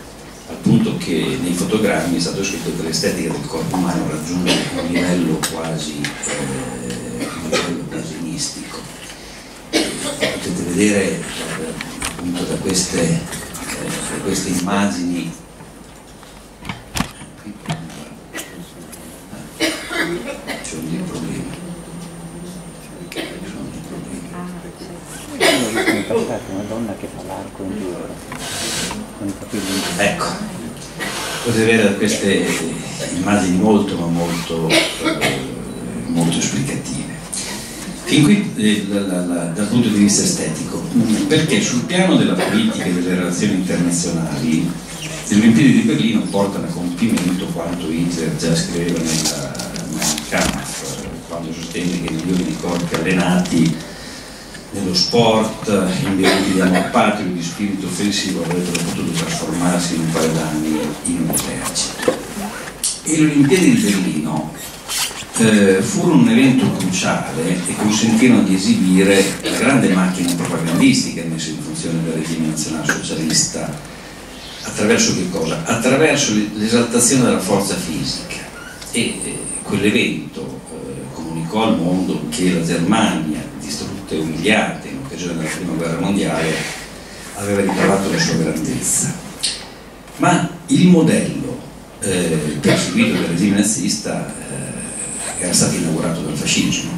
al punto che nei fotogrammi è stato scritto che l'estetica del corpo umano raggiunge un livello quasi, eh, un livello quasi mistico. Potete vedere eh, appunto da queste, eh, da queste immagini. C'è un problema. Una donna che fa l'arco in due capelli ecco potete vedere queste immagini molto ma molto eh, molto esplicative Fin qui eh, la, la, la, dal punto di vista estetico, perché sul piano della politica e delle relazioni internazionali le Olimpiadi di Berlino portano a compimento quanto Hitler già scriveva nella Kampf, quando sostenne che milioni di corpi allenati nello sport, imbevuti di amor patrio e di spirito offensivo avrebbero potuto trasformarsi in un paio d'anni in un esercito. E le Olimpiadi di Berlino eh, furono un evento cruciale e consentirono di esibire la grande macchina propagandistica messa in funzione del regime nazionalsocialista attraverso che cosa? Attraverso l'esaltazione della forza fisica e eh, quell'evento eh, comunicò al mondo che la Germania, distrutta e umiliata in occasione della prima guerra mondiale, aveva ritrovato la sua grandezza. Ma il modello eh, perseguito dal regime nazista era stato inaugurato dal fascismo.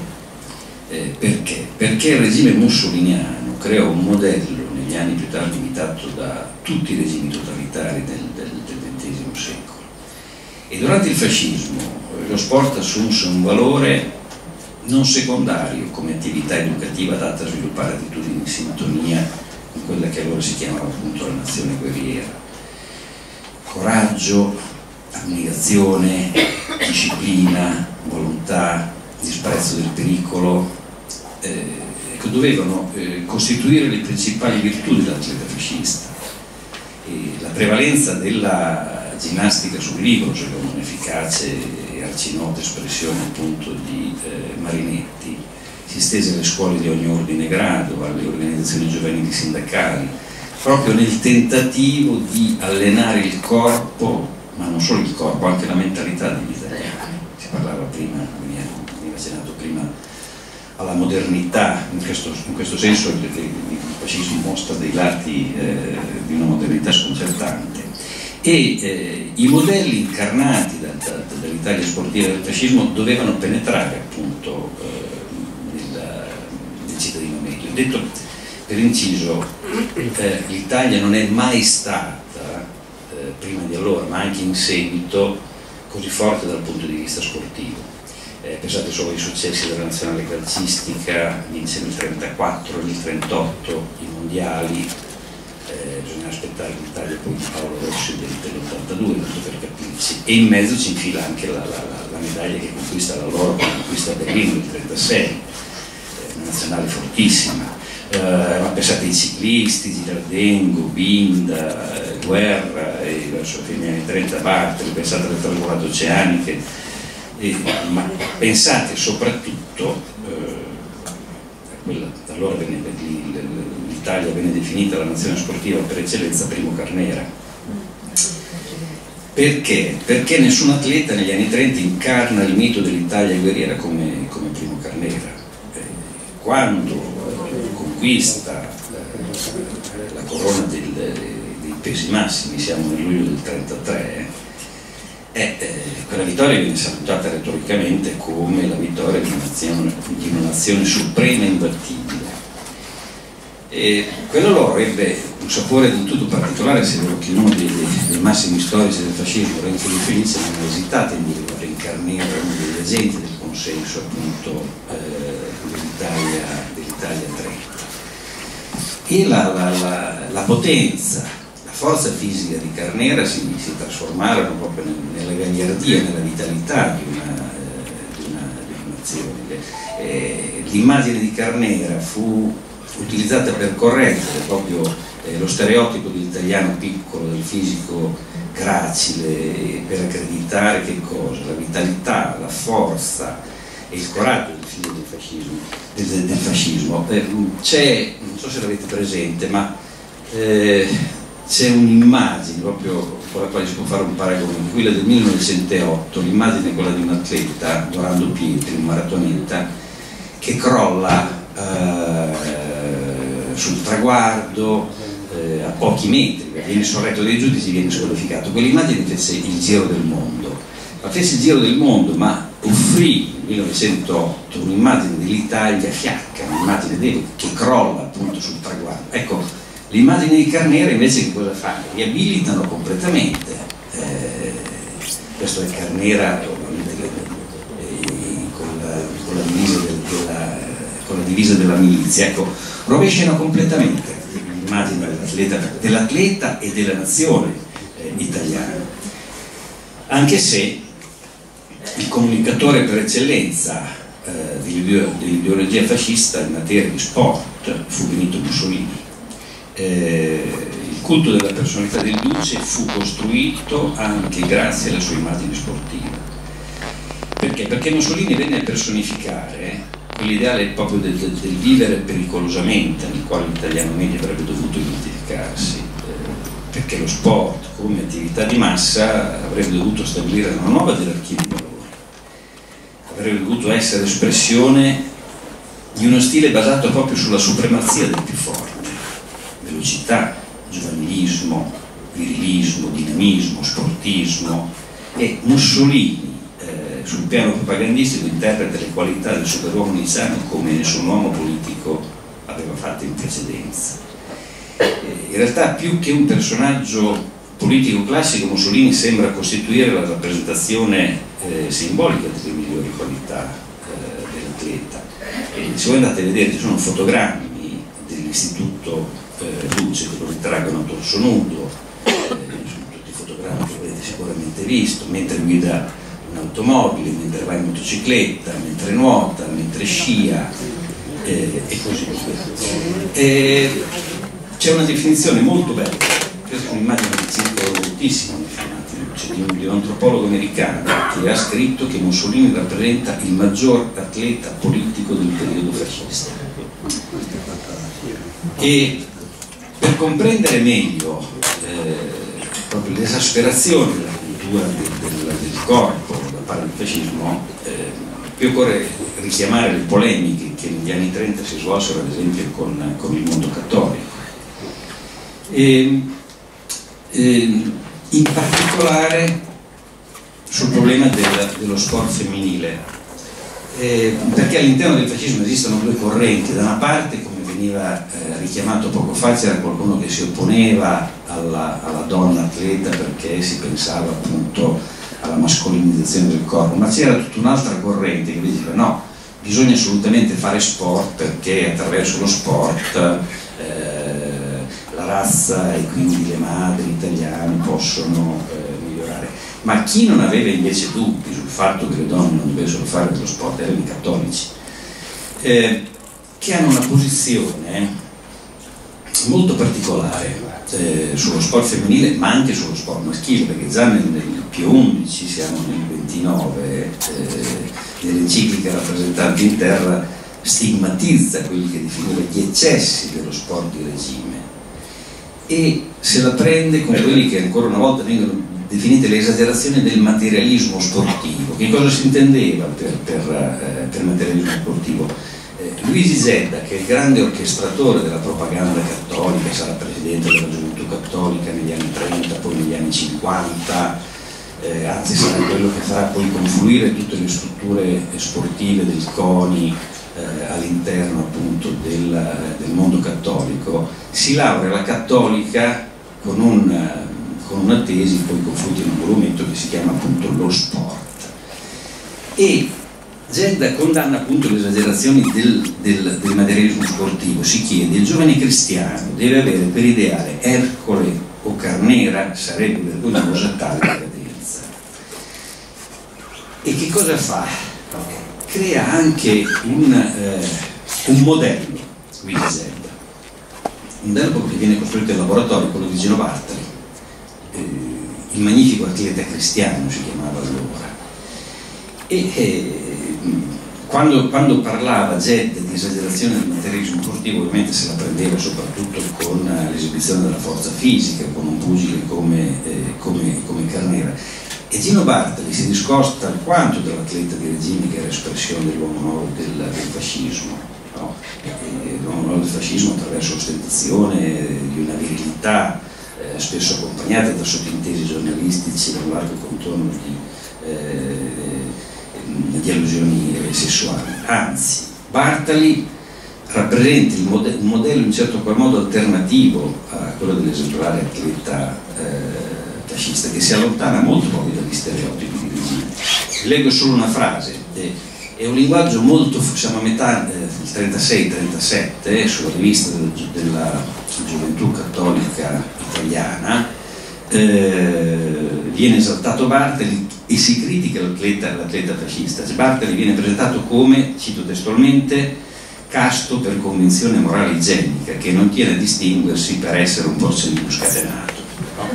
Eh, perché? Perché il regime mussoliniano creò un modello negli anni più tardi imitato da tutti i regimi totalitari del, del, del XX secolo. E durante il fascismo eh, lo sport assunse un valore non secondario come attività educativa adatta a sviluppare attitudini in sintonia con quella che allora si chiamava appunto la nazione guerriera. Coraggio, abnegazione, disciplina, volontà, disprezzo del pericolo, eh, ecco, dovevano eh, costituire le principali virtù dell'atleta fascista. E la prevalenza della ginnastica sul libro, cioè un'efficace e arcinota espressione appunto di eh, Marinetti, si stese alle scuole di ogni ordine e grado, alle organizzazioni giovanili sindacali, proprio nel tentativo di allenare il corpo, ma non solo il corpo, anche la mentalità degli italiani. Prima, veniva accennato prima alla modernità, in questo, in questo senso il, il, il, fascismo mostra dei lati eh, di una modernità sconcertante e eh, i modelli incarnati da, da, dall'Italia sportiva del fascismo dovevano penetrare appunto eh, nel, nel, cittadino medio. Detto per inciso, eh, l'Italia non è mai stata, eh, prima di allora, ma anche in seguito, così forte dal punto di vista sportivo. Eh, pensate solo ai successi della nazionale calcistica, vinse nel 34, nel 38 i mondiali, eh, bisogna aspettare l'Italia poi di Paolo Rossi del, dell'82, tanto per capirci, e in mezzo ci infila anche la, la, la medaglia che conquista la loro, che conquista Berlino nel 36, eh, una nazionale fortissima. Uh, ma pensate ai ciclisti, Girardengo, Binda, eh, Guerra, e verso fine anni 30 Bartoli, pensate alle travolate oceaniche, e, ma pensate soprattutto, eh, allora l'Italia venne definita la nazione sportiva per eccellenza primo Carnera. Perché? Perché nessun atleta negli anni 30 incarna il mito dell'Italia guerriera come, come primo Carnera. Eh, quando eh, conquista eh, la corona del, dei pesi massimi, siamo nel luglio del 33, e eh, quella vittoria viene salutata retoricamente come la vittoria di una nazione, di una nazione suprema e imbattibile. E quello loro ebbe un sapore del tutto particolare, se vero che uno dei, dei, massimi storici del fascismo, Renzo Di Felice, non esitato in dire che Incarnera uno degli agenti del consenso appunto eh, dell'Italia, dell'Italia 30. E la, la, la, la, potenza, la forza fisica di Carnera si, si trasformarono proprio nella gagliardia, nella vitalità di una, di una, di una nazione. Eh, l'immagine di Carnera fu utilizzata per correggere proprio eh, lo stereotipo dell'italiano piccolo, del fisico gracile, per accreditare che cosa? La vitalità, la forza e il figlio del fascismo. Del, del fascismo. Eh, c'è, non so se l'avete presente, ma eh, c'è un'immagine proprio con la quale si può fare un paragone, quella del 1908, l'immagine è quella di un atleta, Dorando Pietri, un maratoneta, che crolla eh, sul traguardo, eh, a pochi metri, viene sorretto dai giudici, viene squalificato. Quell'immagine fece il giro del mondo, ma fece il giro del mondo, ma offrì nel 1908 un'immagine dell'Italia fiacca, un'immagine che crolla appunto sul traguardo. Ecco, l'immagine di Carnera invece che cosa fa? Riabilitano completamente. Eh, questo è Carnera, eh, con, la, divisa del, della, milizia. Ecco, rovesciano completamente l'immagine dell'atleta, e della nazione eh, italiana. Anche se il comunicatore per eccellenza eh, dell'ideologia fascista in materia di sport fu Benito Mussolini. Eh, il culto della personalità del Duce fu costruito anche grazie alla sua immagine sportiva. Perché? Perché Mussolini venne a personificare quell'ideale proprio del, del, del, vivere pericolosamente nel quale l'italiano medio avrebbe dovuto identificarsi, eh, perché lo sport come attività di massa avrebbe dovuto stabilire una nuova gerarchia di valori, avrebbe dovuto essere espressione di uno stile basato proprio sulla supremazia del più forte, velocità, giovanilismo, virilismo, dinamismo, sportismo e Mussolini sul piano propagandistico interpreta le qualità del superuomo nizano come nessun uomo politico aveva fatto in precedenza. Eh, in realtà più che un personaggio politico classico Mussolini sembra costituire la rappresentazione eh, simbolica delle migliori qualità eh, dell'atleta. se voi andate a vedere ci sono fotogrammi dell'istituto eh, Luce che lo ritraggono a torso nudo, eh, sono tutti fotogrammi che avete sicuramente visto, mentre guida un'automobile, mentre va in motocicletta, mentre nuota, mentre scia eh, e così via. C'è una definizione molto bella, questa è un'immagine che circola moltissimo cioè di, un, di antropologo americano che ha scritto che Mussolini rappresenta il maggior atleta politico del periodo fascista. E per comprendere meglio eh, proprio l'esasperazione della cultura del, del, del corpo, parte del fascismo, eh, qui occorre richiamare le polemiche che negli anni 30 si svolsero ad esempio con, con il mondo cattolico. E, in particolare sul problema del, dello sport femminile, eh, perché all'interno del fascismo esistono due correnti, da una parte come veniva eh, richiamato poco fa c'era qualcuno che si opponeva alla, alla donna atleta perché si pensava appunto alla mascolinizzazione del corpo, ma c'era tutta un'altra corrente che diceva no, bisogna assolutamente fare sport perché attraverso lo sport eh, razza e quindi le madri italiane possono eh, migliorare. Ma chi non aveva invece dubbi sul fatto che le donne non dovessero fare dello sport erano i cattolici, eh, che hanno una posizione molto particolare eh, sullo sport femminile ma anche sullo sport maschile perché già nel, nel più 11 siamo nel 29 eh, nell'enciclica rappresentante in terra stigmatizza quelli che definiva gli eccessi dello sport di regime e se la prende con quelli che ancora una volta vengono definite le esagerazioni del materialismo sportivo che cosa si intendeva per, per, eh, per materialismo sportivo? Luigi Zedda, che è il grande orchestratore della propaganda cattolica, sarà presidente della gioventù cattolica negli anni 30, poi negli anni 50, eh, anzi sarà quello che farà poi confluire tutte le strutture sportive del CONI eh, all'interno appunto del, del, mondo cattolico, si laurea la cattolica con, un, con una tesi poi confronti in un monumento che si chiama appunto lo sport. E Gedda condanna appunto le esagerazioni del, del, del materialismo sportivo, si chiede, il giovane cristiano deve avere per ideale Ercole o Carnera, sarebbe vergognosa tale decadenza. E che cosa fa? Crea anche un, eh, un modello, Gedda, un modello che viene costruito in laboratorio, quello di Gino Bartali, eh, il magnifico atleta cristiano si chiamava allora. E, eh, quando, quando, parlava Jed di esagerazione del materialismo sportivo ovviamente se la prendeva soprattutto con l'esibizione della forza fisica, con un pugile come, eh, come, come Carnera. E Gino Bartoli si discosta alquanto dall'atleta di regime che era espressione dell'uomo del, del fascismo. No? Nuovo del fascismo attraverso l'ostentazione di una virilità eh, spesso accompagnata da sottintesi giornalistici da un largo contorno di eh, di allusioni sessuali, anzi Bartali rappresenta il un modello in certo qual modo alternativo a quello dell'esemplare atleta eh, fascista che si allontana molto proprio dagli stereotipi di regime. Leggo solo una frase, eh, è un linguaggio molto, siamo a metà del eh, 36-37 eh, sulla rivista della, gioventù cattolica italiana, eh, viene esaltato Bartali e si critica l'atleta, fascista. Bartali viene presentato come, cito testualmente, casto per convinzione morale igienica, che non tiene a distinguersi per essere un porzellino scatenato. No?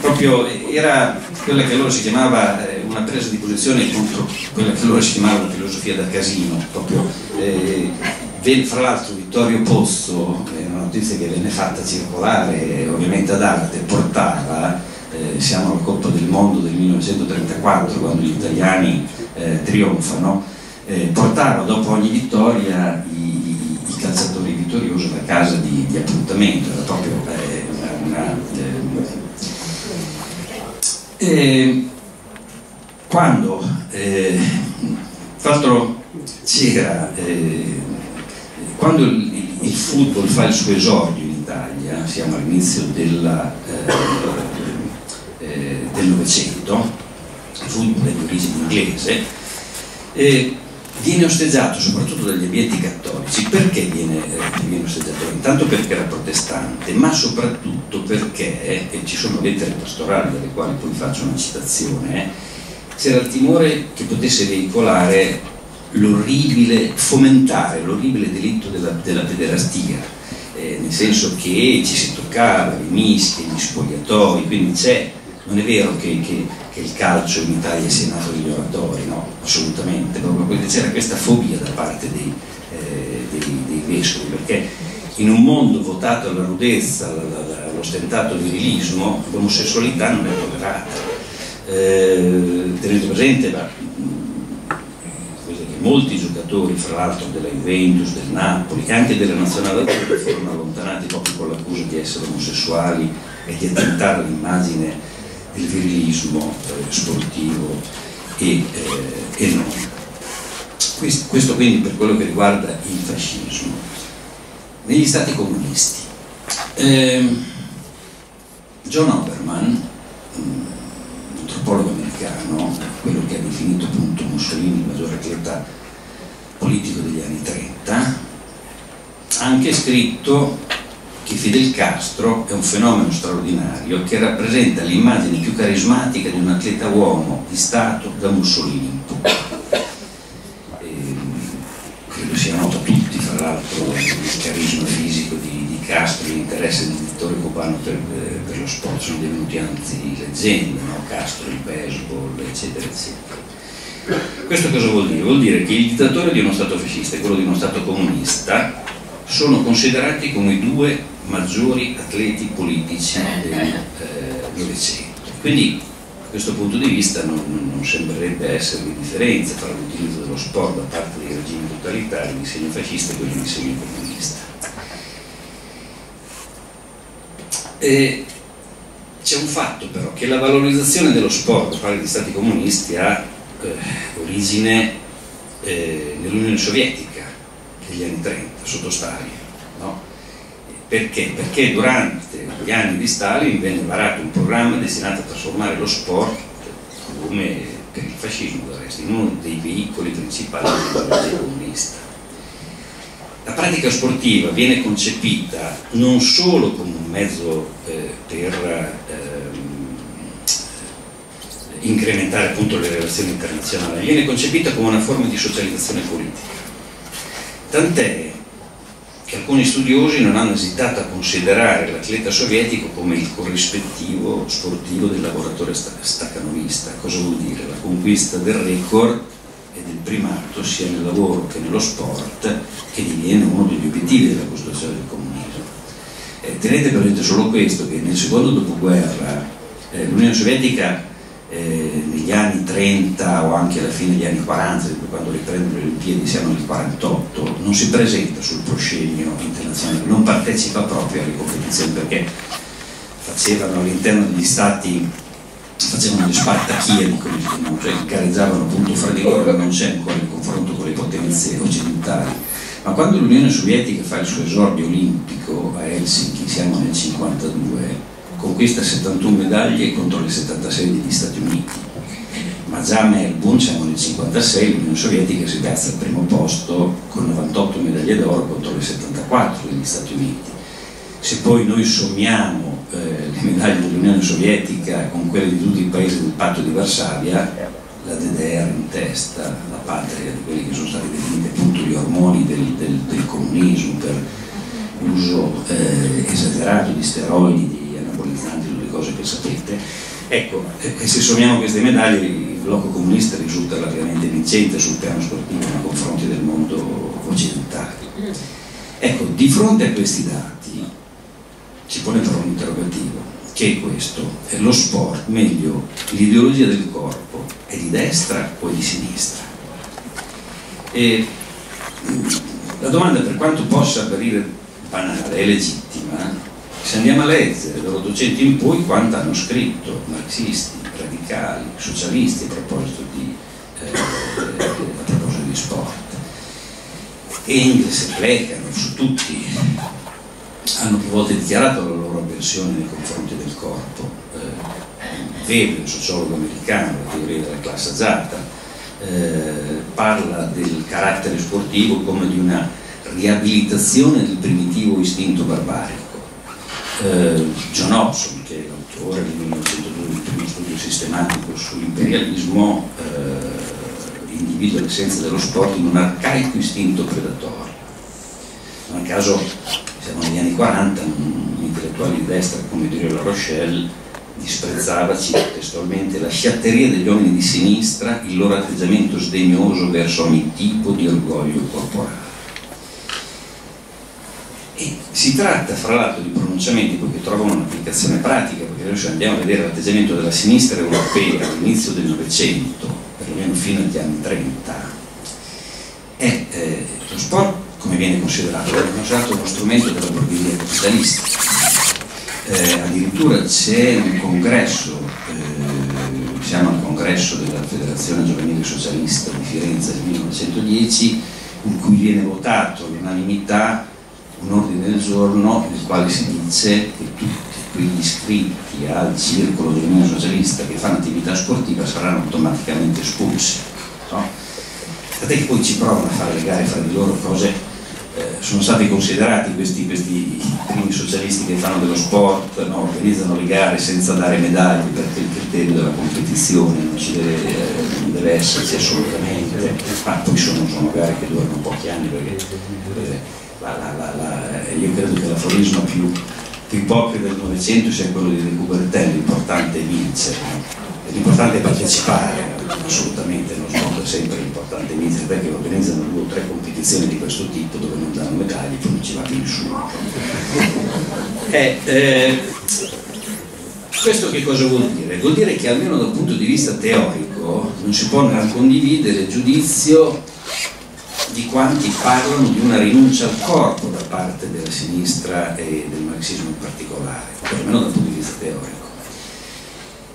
Proprio era quella che allora si chiamava eh, una presa di posizione contro quella che chiamava la filosofia da casino, proprio eh, fra l'altro Vittorio Pozzo, è una notizia che venne fatta circolare ovviamente ad arte, portava eh, siamo alla Coppa del Mondo del 1934 quando gli italiani eh, trionfano, eh, portava dopo ogni vittoria i, i, i, calciatori vittoriosi alla casa di, di appuntamento, era proprio eh, una, una eh, quando eh, c'era quando il, il, football fa il suo esordio in Italia, siamo all'inizio della del Novecento, football di origine inglese, eh, viene osteggiato soprattutto dagli ambienti cattolici. Perché viene, eh, viene, osteggiato? Intanto perché era protestante, ma soprattutto perché, e ci sono lettere pastorali dalle quali poi faccio una citazione, c'era il timore che potesse veicolare l'orribile, fomentare l'orribile delitto della, della pederastia, eh, nel senso che ci si toccava, le mischie, gli spogliatoi, quindi c'è non è vero che, che, che, il calcio in Italia sia nato dagli oratori, no, assolutamente, proprio c'era questa fobia da parte dei, eh, dei, dei vescovi, perché in un mondo votato alla rudezza, all'ostentato virilismo, l'omosessualità non è tollerata. Eh, tenete presente ma, che molti giocatori, fra l'altro della Juventus, del Napoli e anche della Nazionale Azzurra, furono allontanati proprio con l'accusa di essere omosessuali e di attentare all'immagine il virilismo eh, sportivo e, eh, e non. Questo, questo, quindi per quello che riguarda il fascismo. Negli stati comunisti, eh, John Oberman, un antropologo americano, quello che ha definito appunto Mussolini il maggiore atleta politico degli anni 30, ha anche scritto che Fidel Castro è un fenomeno straordinario che rappresenta l'immagine più carismatica di un atleta uomo di Stato da Mussolini in poi. credo sia noto a tutti, fra l'altro, il carisma fisico di, di Castro, l'interesse del direttore cubano per, eh, per, lo sport, sono divenuti anzi leggende, no? Castro, il baseball, eccetera, eccetera. Questo cosa vuol dire? Vuol dire che il dittatore di uno Stato fascista e quello di uno Stato comunista sono considerati come i due maggiori atleti politici del eh, Novecento. Quindi da questo punto di vista non, non sembrerebbe esservi differenza tra l'utilizzo dello sport da parte dei regimi totalitari di segno fascista e quelli di segno comunista. C'è un fatto però, che la valorizzazione dello sport da parte degli stati comunisti ha eh, origine eh, nell'Unione Sovietica degli anni 30, sotto Stalin. No? Perché? Perché durante gli anni di Stalin venne varato un programma destinato a trasformare lo sport come per il fascismo del resto, in uno dei veicoli principali dell'ideologia comunista. La pratica sportiva viene concepita non solo come un mezzo eh, per ehm, incrementare appunto le relazioni internazionali, viene concepita come una forma di socializzazione politica. Tant'è che alcuni studiosi non hanno esitato a considerare l'atleta sovietico come il corrispettivo sportivo del lavoratore staccanovista. Cosa vuol dire? La conquista del record del primato sia nel lavoro che nello sport che diviene uno degli obiettivi della costruzione del comunismo. Eh, tenete presente solo questo, che nel secondo dopoguerra eh, l'Unione Sovietica eh, negli anni 30 o anche alla fine degli anni 40, quando riprendono le Olimpiadi siamo nel 48, non si presenta sul proscenio internazionale, non partecipa proprio alle competizioni perché facevano all'interno degli stati facevano le spartachie, cioè gareggiavano appunto fra di loro, non c'è ancora il confronto con le potenze occidentali. Ma quando l'Unione Sovietica fa il suo esordio olimpico a Helsinki, siamo nel 52, conquista 71 medaglie contro le 76 degli Stati Uniti. Ma già a Melbourne, siamo nel 56, l'Unione Sovietica si piazza al primo posto con 98 medaglie d'oro contro le 74 degli Stati Uniti. Se poi noi sommiamo le medaglie dell'Unione Sovietica con quelle di tutti i paesi del patto di Varsavia, la DDR in testa, la patria di quelli che sono stati definiti appunto gli ormoni del, del, del comunismo per l'uso eh, esagerato di steroidi, di anapolizzanti, tutte le cose che sapete. Ecco, e se sommiamo queste medaglie il blocco comunista risulta largamente vincente sul piano sportivo nei confronti del mondo occidentale. Ecco, di fronte a questi dati si pone però un interrogativo, che è questo, è lo sport, meglio, l'ideologia del corpo, è di destra o è di sinistra? E la domanda, per quanto possa apparire banale, è legittima, se andiamo a leggere dall'Ottocento in poi quanto hanno scritto marxisti, radicali, socialisti a proposito di, eh, a proposito di sport. Engels Plekanov, su tutti, hanno più volte dichiarato la loro avversione nei confronti del corpo. Eh, Weber, sociologo americano, la teoria della classe azzata, eh, parla del carattere sportivo come di una riabilitazione del primitivo istinto barbarico eh, John Hobson, che è l'autore del 1902 del primo studio sistematico sull'imperialismo, eh, individua l'essenza dello sport in un arcaico istinto predatorio. Non a caso siamo negli anni 40, un intellettuale di destra come Dirio La Rochelle disprezzava, cito testualmente, la sciatteria degli uomini di sinistra, il loro atteggiamento sdegnoso verso ogni tipo di orgoglio corporale. E si tratta fra l'altro di pronunciamenti che trovano un'applicazione pratica, perché se andiamo a vedere l'atteggiamento della sinistra europea all'inizio del Novecento, perlomeno fino agli anni 30, è eh, lo sport come viene considerato? Viene considerato uno strumento della borghesia capitalista. Eh, addirittura c'è un congresso, eh, siamo al congresso della Federazione Giovanile Socialista di Firenze del 1910, in cui viene votato all'unanimità un ordine del giorno nel quale si dice che tutti quegli iscritti al circolo dell'Unione Socialista che fanno attività sportiva saranno automaticamente espulsi. No? Tant'è che poi ci provano a fare le gare fra di loro cose, sono stati considerati questi, questi, primi socialisti che fanno dello sport, no? organizzano le gare senza dare medaglie perché il criterio della competizione non, deve, eh, non deve, esserci assolutamente, ma poi sono, sono, gare che durano pochi anni perché eh, la, la, la, io credo che l'aforisma più, più ipocrita del Novecento sia quello di De l'importante è vincere, l'importante è partecipare, assolutamente, non sport è sempre l'importante è vincere, perché organizzano due o tre competizioni di questo tipo dove non danno medaglie, poi non ci va più nessuno. Eh, eh, questo che cosa vuol dire? Vuol dire che almeno dal punto di vista teorico non si può condividere il giudizio di quanti parlano di una rinuncia al corpo da parte della sinistra e del marxismo in particolare, perlomeno dal punto di vista teorico.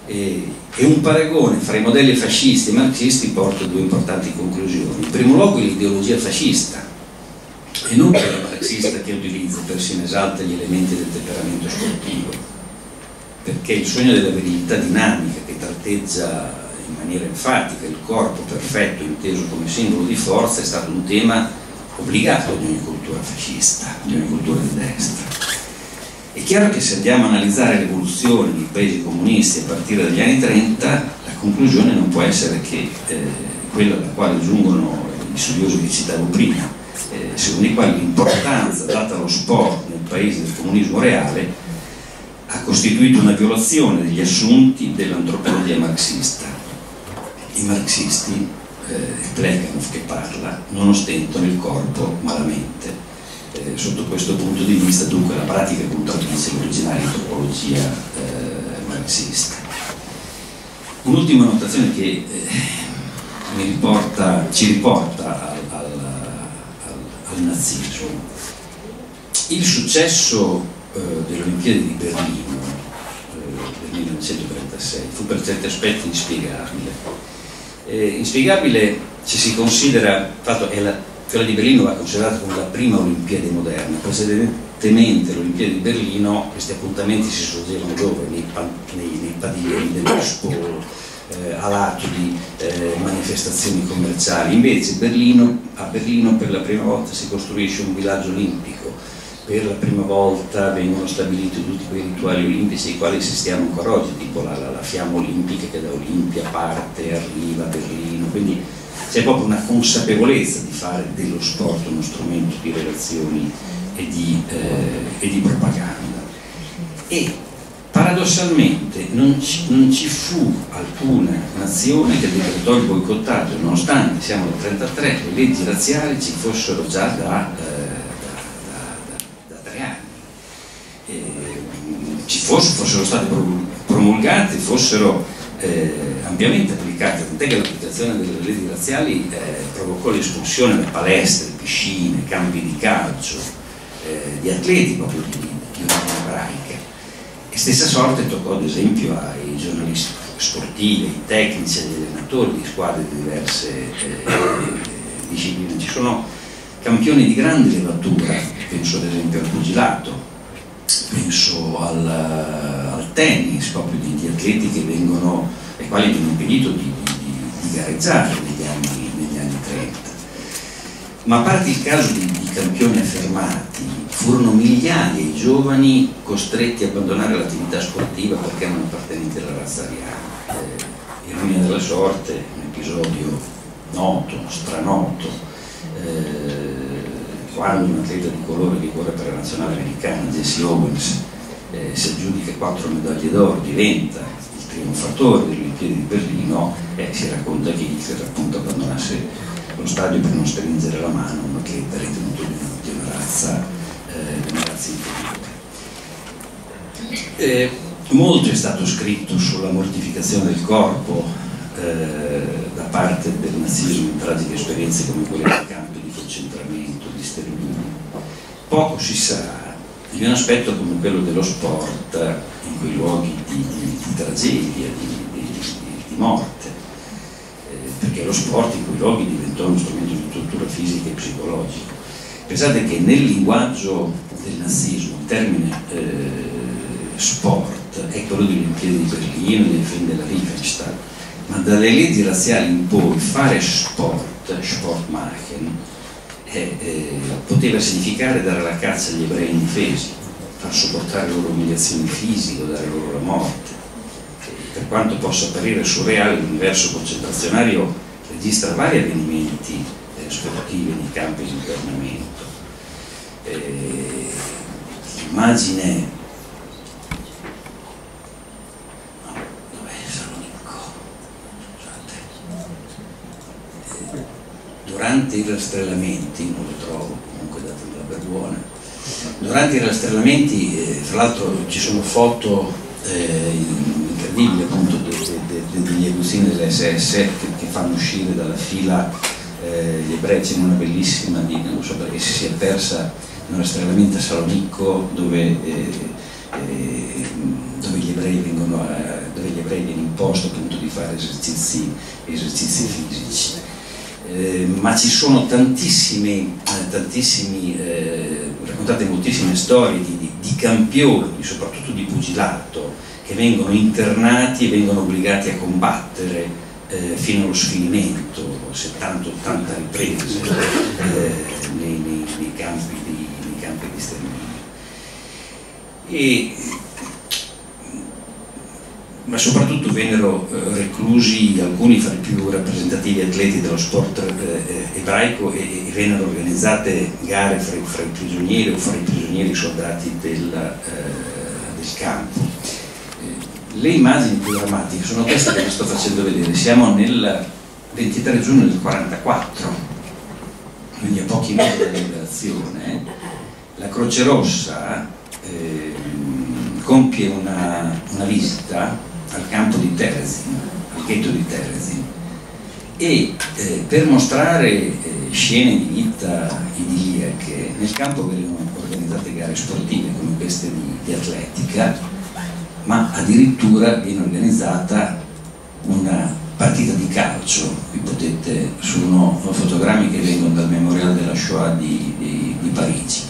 E, e un paragone fra i modelli fascisti e marxisti porta a due importanti conclusioni. In primo luogo l'ideologia fascista, e non quella marxista che utilizza persino esalta gli elementi del temperamento sportivo, perché il sogno della verità dinamica che tratteggia in maniera enfatica il corpo perfetto inteso come simbolo di forza è stato un tema obbligato di ogni cultura fascista, di ogni cultura di destra. È chiaro che se andiamo a analizzare l'evoluzione dei paesi comunisti a partire dagli anni 30, la conclusione non può essere che eh, quella alla quale giungono gli studiosi che citavo prima, eh, secondo i quali l'importanza data allo sport nel paese del comunismo reale ha costituito una violazione degli assunti dell'antropologia marxista. I marxisti, eh, Plekhanov che parla, non ostentano il corpo malamente eh, sotto questo punto di vista dunque la pratica contraddice l'originaria antropologia eh, marxista. Un'ultima notazione che eh, riporta, ci riporta al, al, al, al, nazismo. Il successo eh, delle Olimpiadi di Berlino eh, del 1936 fu per certi aspetti inspiegabile. Eh, inspiegabile se si considera, fatto, è la quella di Berlino va considerata come la prima Olimpiade moderna, precedentemente all'Olimpiade di Berlino questi appuntamenti si svolgevano dove? Nei, nei, nei padiglioni dell'Expo, eh, a lato di eh, manifestazioni commerciali. Invece Berlino, a Berlino per la prima volta si costruisce un villaggio olimpico, per la prima volta vengono stabiliti tutti quei rituali olimpici ai quali assistiamo ancora oggi, tipo la, la, la fiamma olimpica che da Olimpia parte, arriva a Berlino, quindi c'è proprio una consapevolezza di fare dello sport uno strumento di relazioni e di, eh, e di propaganda. E paradossalmente non ci, non ci, fu alcuna nazione che decretò il boicottaggio, nonostante siamo nel 1933, le leggi razziali ci fossero già da, eh, da, da, da tre anni. E, ci fossero, fossero state promulgate, fossero eh, ampiamente applicate, tant'è che l'applicazione delle leggi razziali eh, provocò l'espulsione da palestre, piscine, campi di calcio, eh, di atleti proprio di, di origine ebraica. E stessa sorte toccò ad esempio ai giornalisti sportivi, ai tecnici, agli allenatori di squadre di diverse eh, discipline. Ci sono campioni di grande levatura, penso ad esempio al pugilato, penso al, al tennis, proprio di, di, atleti che vengono, ai quali viene impedito di, di, di gareggiare negli anni, negli anni, 30. Ma a parte il caso di, campioni affermati, furono migliaia i giovani costretti a abbandonare l'attività sportiva perché erano appartenenti alla razza ariana. Eh, ironia della sorte, un episodio noto, stranoto. Eh, quando un atleta di colore che corre per la nazionale americana, Jesse Owens, eh, si aggiudica quattro medaglie d'oro, diventa il trionfatore delle Olimpiadi di Berlino, eh, si racconta che Hitler appunto abbandonasse lo stadio per non stringere la mano a un atleta ritenuto di una, razza, eh, una razza inferiore. Eh, molto è stato scritto sulla mortificazione del corpo eh, da parte del nazismo in tragiche esperienze come quelle del campo di concentramento. Poco si sa di un aspetto come quello dello sport in quei luoghi di, di, di tragedia, di, di morte, eh, perché lo sport in quei luoghi diventò uno strumento di tortura fisica e psicologica. Pensate che nel linguaggio del nazismo il termine eh, sport è quello delle Olimpiadi di Berlino, del film della Riefenstahl, ma dalle leggi razziali in poi fare sport, Sportmachen, eh, eh, poteva significare dare la caccia agli ebrei indifesi, far sopportare loro umiliazioni fisiche dare loro la morte. Per quanto possa apparire surreale, l'universo concentrazionario registra vari avvenimenti eh, sportivi nei campi di internamento. Eh, l'immagine durante i rastrellamenti, non lo trovo comunque datemela per buona, durante i rastrellamenti, eh, tra l'altro ci sono foto eh, incredibili appunto de, de, de, degli aguzzini dell'SS che, che, fanno uscire dalla fila eh, gli ebrei, c'è una bellissima di, non so perché si sia persa un rastrellamento a Salonicco dove, eh, eh, dove, gli ebrei vengono, dove gli ebrei viene imposto appunto di fare esercizi, esercizi fisici eh, ma ci sono tantissimi, eh, tantissimi eh, raccontate moltissime storie di, di, di, campioni, soprattutto di pugilato, che vengono internati e vengono obbligati a combattere eh, fino allo sfinimento, 70-80 riprese eh, nei, nei, nei, campi di, nei campi di sterminio. E ma soprattutto vennero eh, reclusi alcuni fra i più rappresentativi atleti dello sport eh, ebraico e, vennero organizzate gare fra, i prigionieri o fra i prigionieri soldati del, eh, del campo. Eh, le immagini più drammatiche sono queste che vi sto facendo vedere, siamo nel 23 giugno del 44, quindi a pochi mesi dalla liberazione, la Croce Rossa ehm, compie una, una visita al campo di Terezin, al ghetto di Terezin. E eh, per mostrare eh, scene di vita idilliache nel campo venivano organizzate gare sportive come queste di, di atletica ma addirittura viene organizzata una partita di calcio. Qui potete sono fotogrammi che vengono dal memoriale della Shoah di, di, di Parigi.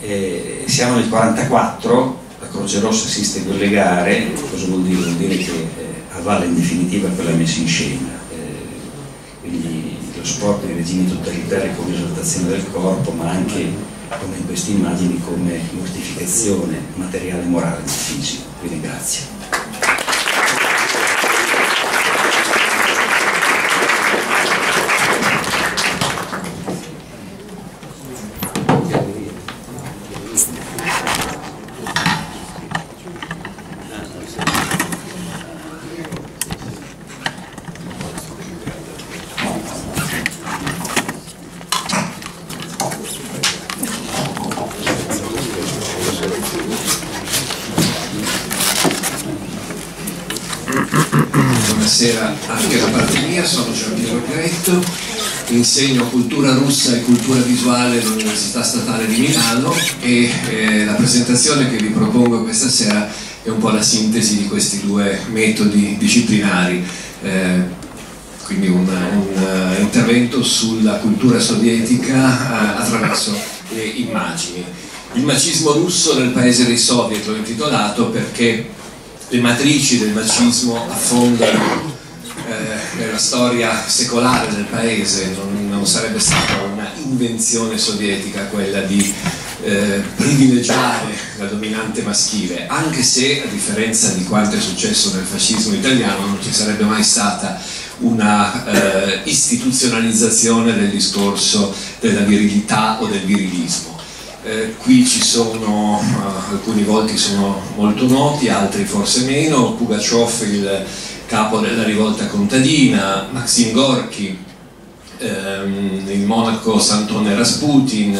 Eh, siamo nel 1944 Croce Rossa assiste quelle gare, cosa vuol dire? Vuol dire che eh, avvala in definitiva quella messa in scena, eh, quindi lo sport dei regimi totalitari come esaltazione del corpo, ma anche come in queste immagini come mortificazione materiale, morale fisico. Quindi grazie. Insegno cultura russa e cultura visuale all'Università Statale di Milano e eh, la presentazione che vi propongo questa sera è un po' la sintesi di questi due metodi disciplinari, eh, quindi un, un uh, intervento sulla cultura sovietica uh, attraverso le immagini. Il macismo russo nel paese dei soviet l'ho intitolato perché le matrici del macismo affondano eh, nella storia secolare del paese, non, non, sarebbe stata una invenzione sovietica quella di eh, privilegiare la dominante maschile, anche se a differenza di quanto è successo nel fascismo italiano non ci sarebbe mai stata una eh, istituzionalizzazione del discorso della virilità o del virilismo. Eh, qui ci sono, uh, alcuni volti sono molto noti, altri forse meno, Pugaciov, il capo della rivolta contadina, Maxim Gorky, ehm, il monaco Santone Rasputin,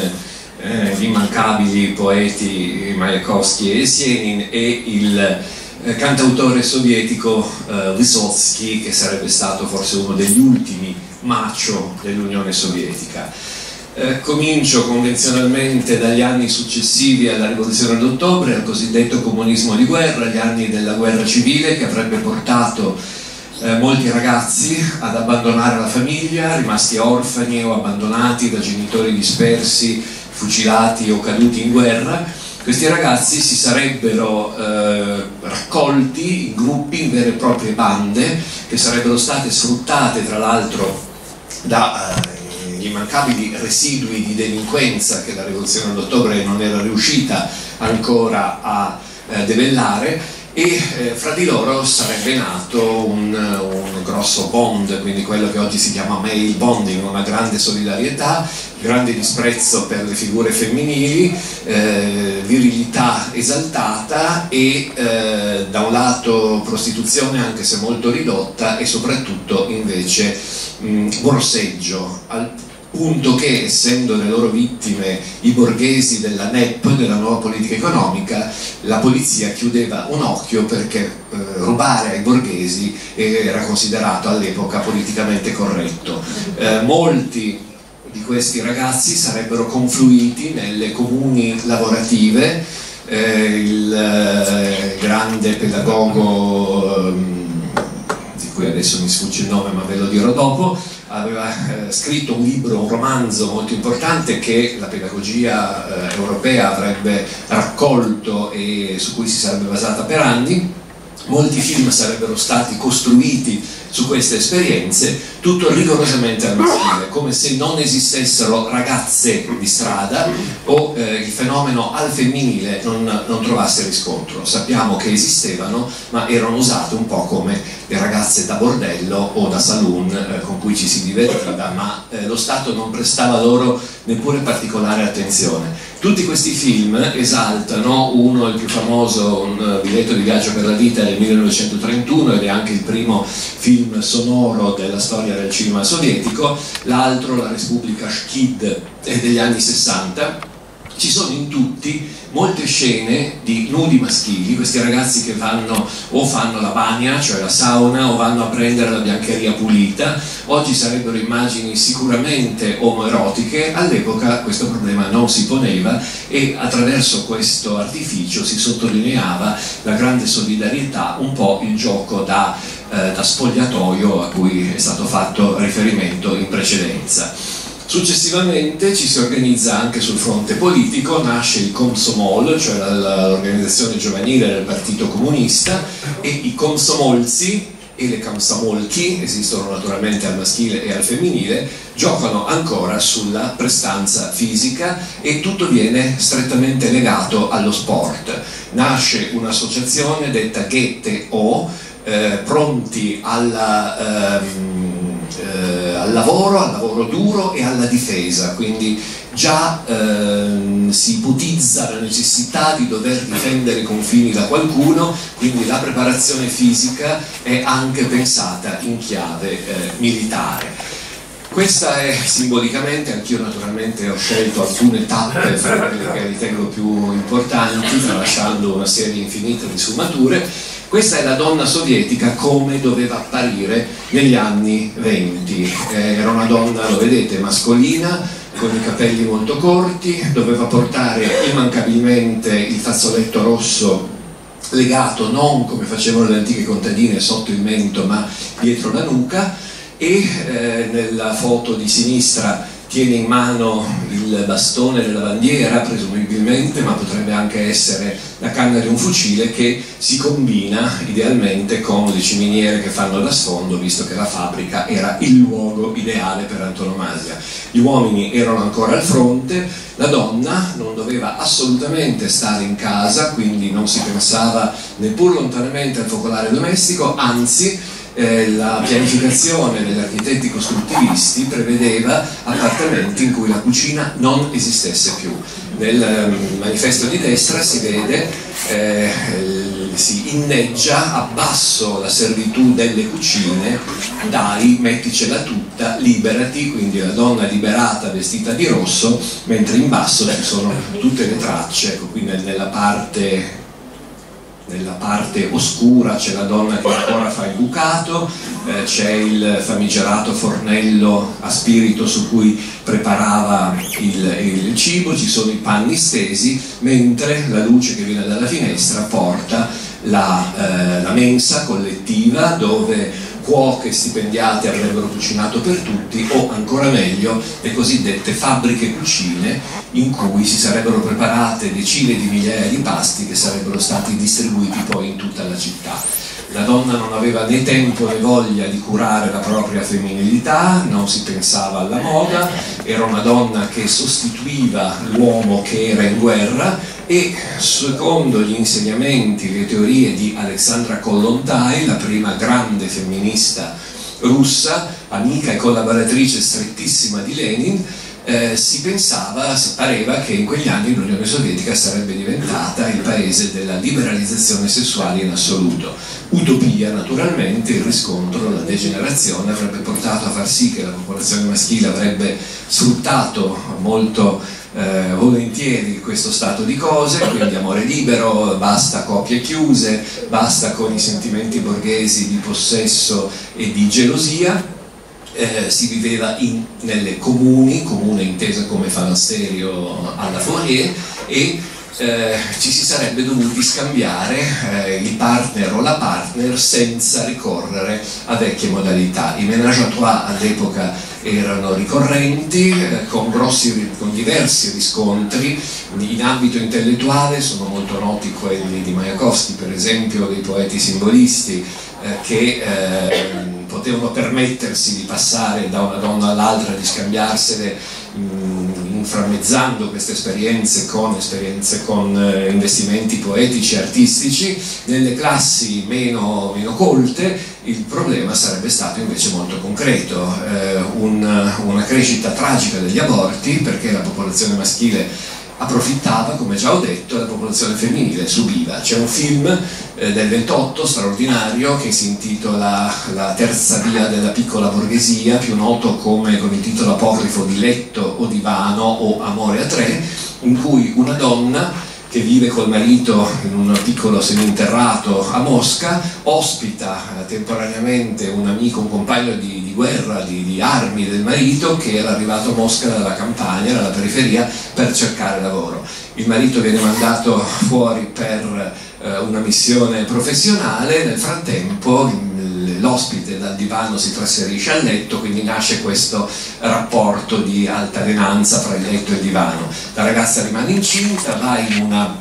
eh, gli immancabili poeti Mayakovsky e Sienin e il eh, cantautore sovietico eh, Vysotsky che sarebbe stato forse uno degli ultimi macho dell'Unione Sovietica. Eh, comincio convenzionalmente dagli anni successivi alla rivoluzione d'ottobre, al cosiddetto comunismo di guerra, gli anni della guerra civile che avrebbe portato eh, molti ragazzi ad abbandonare la famiglia, rimasti orfani o abbandonati da genitori dispersi, fucilati o caduti in guerra. Questi ragazzi si sarebbero eh, raccolti in gruppi, in vere e proprie bande, che sarebbero state sfruttate tra l'altro da eh, immancabili residui di delinquenza che la rivoluzione d'ottobre non era riuscita ancora a eh, debellare e eh, fra di loro sarebbe nato un, un, grosso bond, quindi quello che oggi si chiama male bonding, una grande solidarietà, grande disprezzo per le figure femminili, eh, virilità esaltata e eh, da un lato prostituzione anche se molto ridotta e soprattutto invece mh, borseggio, al punto che essendo le loro vittime i borghesi della NEP, della nuova politica economica, la polizia chiudeva un occhio perché eh, rubare ai borghesi era considerato all'epoca politicamente corretto. Eh, molti di questi ragazzi sarebbero confluiti nelle comuni lavorative, eh, il eh, grande pedagogo ehm, cui adesso mi sfugge il nome ma ve lo dirò dopo, aveva eh, scritto un libro, un romanzo molto importante che la pedagogia eh, europea avrebbe raccolto e su cui si sarebbe basata per anni. Molti film sarebbero stati costruiti su queste esperienze, tutto rigorosamente al maschile, come se non esistessero ragazze di strada o eh, il fenomeno al femminile non, non, trovasse riscontro. Sappiamo che esistevano, ma erano usate un po' come le ragazze da bordello o da saloon eh, con cui ci si divertiva, ma eh, lo Stato non prestava loro neppure particolare attenzione. Tutti questi film esaltano, uno il più famoso, un biglietto di viaggio per la vita del 1931 ed è anche il primo film sonoro della storia del cinema sovietico, l'altro la Repubblica Shkid degli anni 60 ci sono in tutti molte scene di nudi maschili, questi ragazzi che vanno o fanno la bagna, cioè la sauna, o vanno a prendere la biancheria pulita. Oggi sarebbero immagini sicuramente omoerotiche, all'epoca questo problema non si poneva e attraverso questo artificio si sottolineava la grande solidarietà, un po' il gioco da, eh, da spogliatoio a cui è stato fatto riferimento in precedenza. Successivamente ci si organizza anche sul fronte politico, nasce il Komsomol, cioè l'organizzazione giovanile del Partito Comunista, e i Komsomolzi e le Kamsamolki, esistono naturalmente al maschile e al femminile, giocano ancora sulla prestanza fisica e tutto viene strettamente legato allo sport. Nasce un'associazione detta GETE-O, eh, pronti alla... Ehm, eh, al lavoro, al lavoro duro e alla difesa, quindi già ehm, si ipotizza la necessità di dover difendere i confini da qualcuno, quindi la preparazione fisica è anche pensata in chiave eh, militare. Questa è simbolicamente, anch'io naturalmente ho scelto alcune tappe fra quelle che ritengo più importanti, tralasciando una serie infinita di sfumature, questa è la donna sovietica come doveva apparire negli anni 20. Eh, era una donna, lo vedete, mascolina, con i capelli molto corti, doveva portare immancabilmente il fazzoletto rosso legato non come facevano le antiche contadine sotto il mento ma dietro la nuca e eh, nella foto di sinistra tiene in mano il bastone della bandiera, presumibilmente, ma potrebbe anche essere la canna di un fucile che si combina idealmente con le ciminiere che fanno da sfondo, visto che la fabbrica era il luogo ideale per antonomasia. Gli uomini erano ancora al fronte, la donna non doveva assolutamente stare in casa, quindi non si pensava neppur lontanamente al focolare domestico, anzi eh, la pianificazione degli architetti costruttivisti prevedeva appartamenti in cui la cucina non esistesse più. Nel eh, manifesto di destra si vede, eh, si inneggia abbasso la servitù delle cucine, dai, metticela tutta, liberati, quindi la donna liberata vestita di rosso, mentre in basso ci sono tutte le tracce, ecco qui nella parte nella parte oscura c'è la donna che ancora fa il bucato, eh, c'è il famigerato fornello a spirito su cui preparava il, il, cibo, ci sono i panni stesi, mentre la luce che viene dalla finestra porta la, eh, la mensa collettiva dove cuoche stipendiate avrebbero cucinato per tutti o ancora meglio le cosiddette fabbriche cucine in cui si sarebbero preparate decine di migliaia di pasti che sarebbero stati distribuiti poi in tutta la città. La donna non aveva né tempo né voglia di curare la propria femminilità, non si pensava alla moda, era una donna che sostituiva l'uomo che era in guerra e secondo gli insegnamenti, le teorie di Alexandra Kollontai, la prima grande femminista russa, amica e collaboratrice strettissima di Lenin, eh, si pensava, si pareva che in quegli anni l'Unione Sovietica sarebbe diventata il paese della liberalizzazione sessuale in assoluto. Utopia naturalmente, il riscontro, la degenerazione avrebbe portato a far sì che la popolazione maschile avrebbe sfruttato molto eh, volentieri questo stato di cose, quindi amore libero, basta coppie chiuse, basta con i sentimenti borghesi di possesso e di gelosia, eh, si viveva in, nelle comuni, comune intesa come falasterio alla Fourier, e eh, ci si sarebbe dovuti scambiare eh, il partner o la partner senza ricorrere a vecchie modalità. I ménage à trois all'epoca erano ricorrenti, eh, con, grossi, con diversi riscontri, in ambito intellettuale sono molto noti quelli di Majakovsky, per esempio, dei poeti simbolisti, eh, che eh, potevano permettersi di passare da una donna all'altra, di scambiarsele mh, inframmezzando queste esperienze con, esperienze con eh, investimenti poetici e artistici, nelle classi meno, meno, colte il problema sarebbe stato invece molto concreto, eh, un, una crescita tragica degli aborti perché la popolazione maschile approfittava, come già ho detto, la popolazione femminile subiva. C'è un film eh, del 28 straordinario che si intitola La terza via della piccola borghesia, più noto come con il titolo apocrifo di Letto o Divano o Amore a tre, in cui una donna che vive col marito in un piccolo seminterrato a Mosca, ospita eh, temporaneamente un amico, un compagno di, di guerra, di, di, armi del marito che era arrivato a Mosca dalla campagna, dalla periferia, per cercare lavoro. Il marito viene mandato fuori per una missione professionale, nel frattempo l'ospite dal divano si trasferisce al letto, quindi nasce questo rapporto di altalenanza fra il letto e il divano. La ragazza rimane incinta, va in una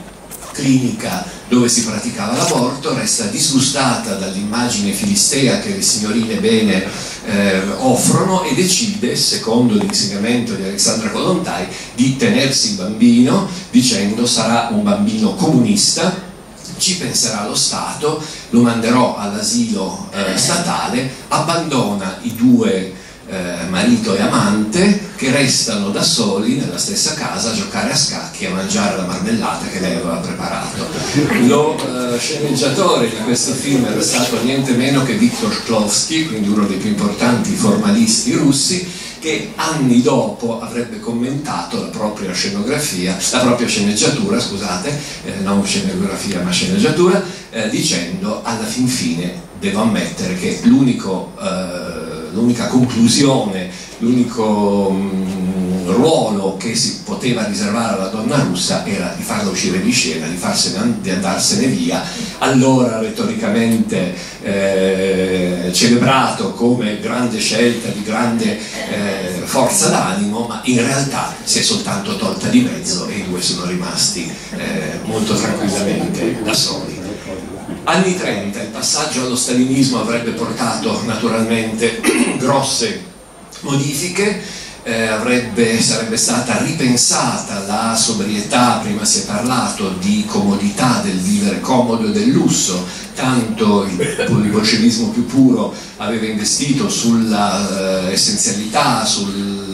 clinica dove si praticava l'aborto, resta disgustata dall'immagine filistea che le signorine bene eh, offrono e decide, secondo l'insegnamento di Alexandra Kolontai, di tenersi il bambino dicendo sarà un bambino comunista ci penserà lo Stato, lo manderò all'asilo eh, statale, abbandona i due eh, marito e amante che restano da soli nella stessa casa a giocare a scacchi e a mangiare la marmellata che lei aveva preparato. Lo eh, sceneggiatore di questo film era stato niente meno che Viktor Shklovsky, quindi uno dei più importanti formalisti russi, che anni dopo avrebbe commentato la propria scenografia, la propria sceneggiatura, scusate, eh, non scenografia ma sceneggiatura, eh, dicendo alla fin fine devo ammettere che eh, l'unica conclusione, l'unico ruolo che si poteva riservare alla donna russa era di farla uscire di scena, di, farsene, di andarsene via, allora retoricamente eh, celebrato come grande scelta, di grande eh, forza d'animo, ma in realtà si è soltanto tolta di mezzo e i due sono rimasti eh, molto tranquillamente da soli. Anni 30, il passaggio allo stalinismo avrebbe portato naturalmente grosse modifiche, eh, avrebbe, sarebbe stata ripensata la sobrietà, prima si è parlato di comodità, del vivere comodo e del lusso, tanto il, il bolscevismo più puro aveva investito sulla eh, essenzialità,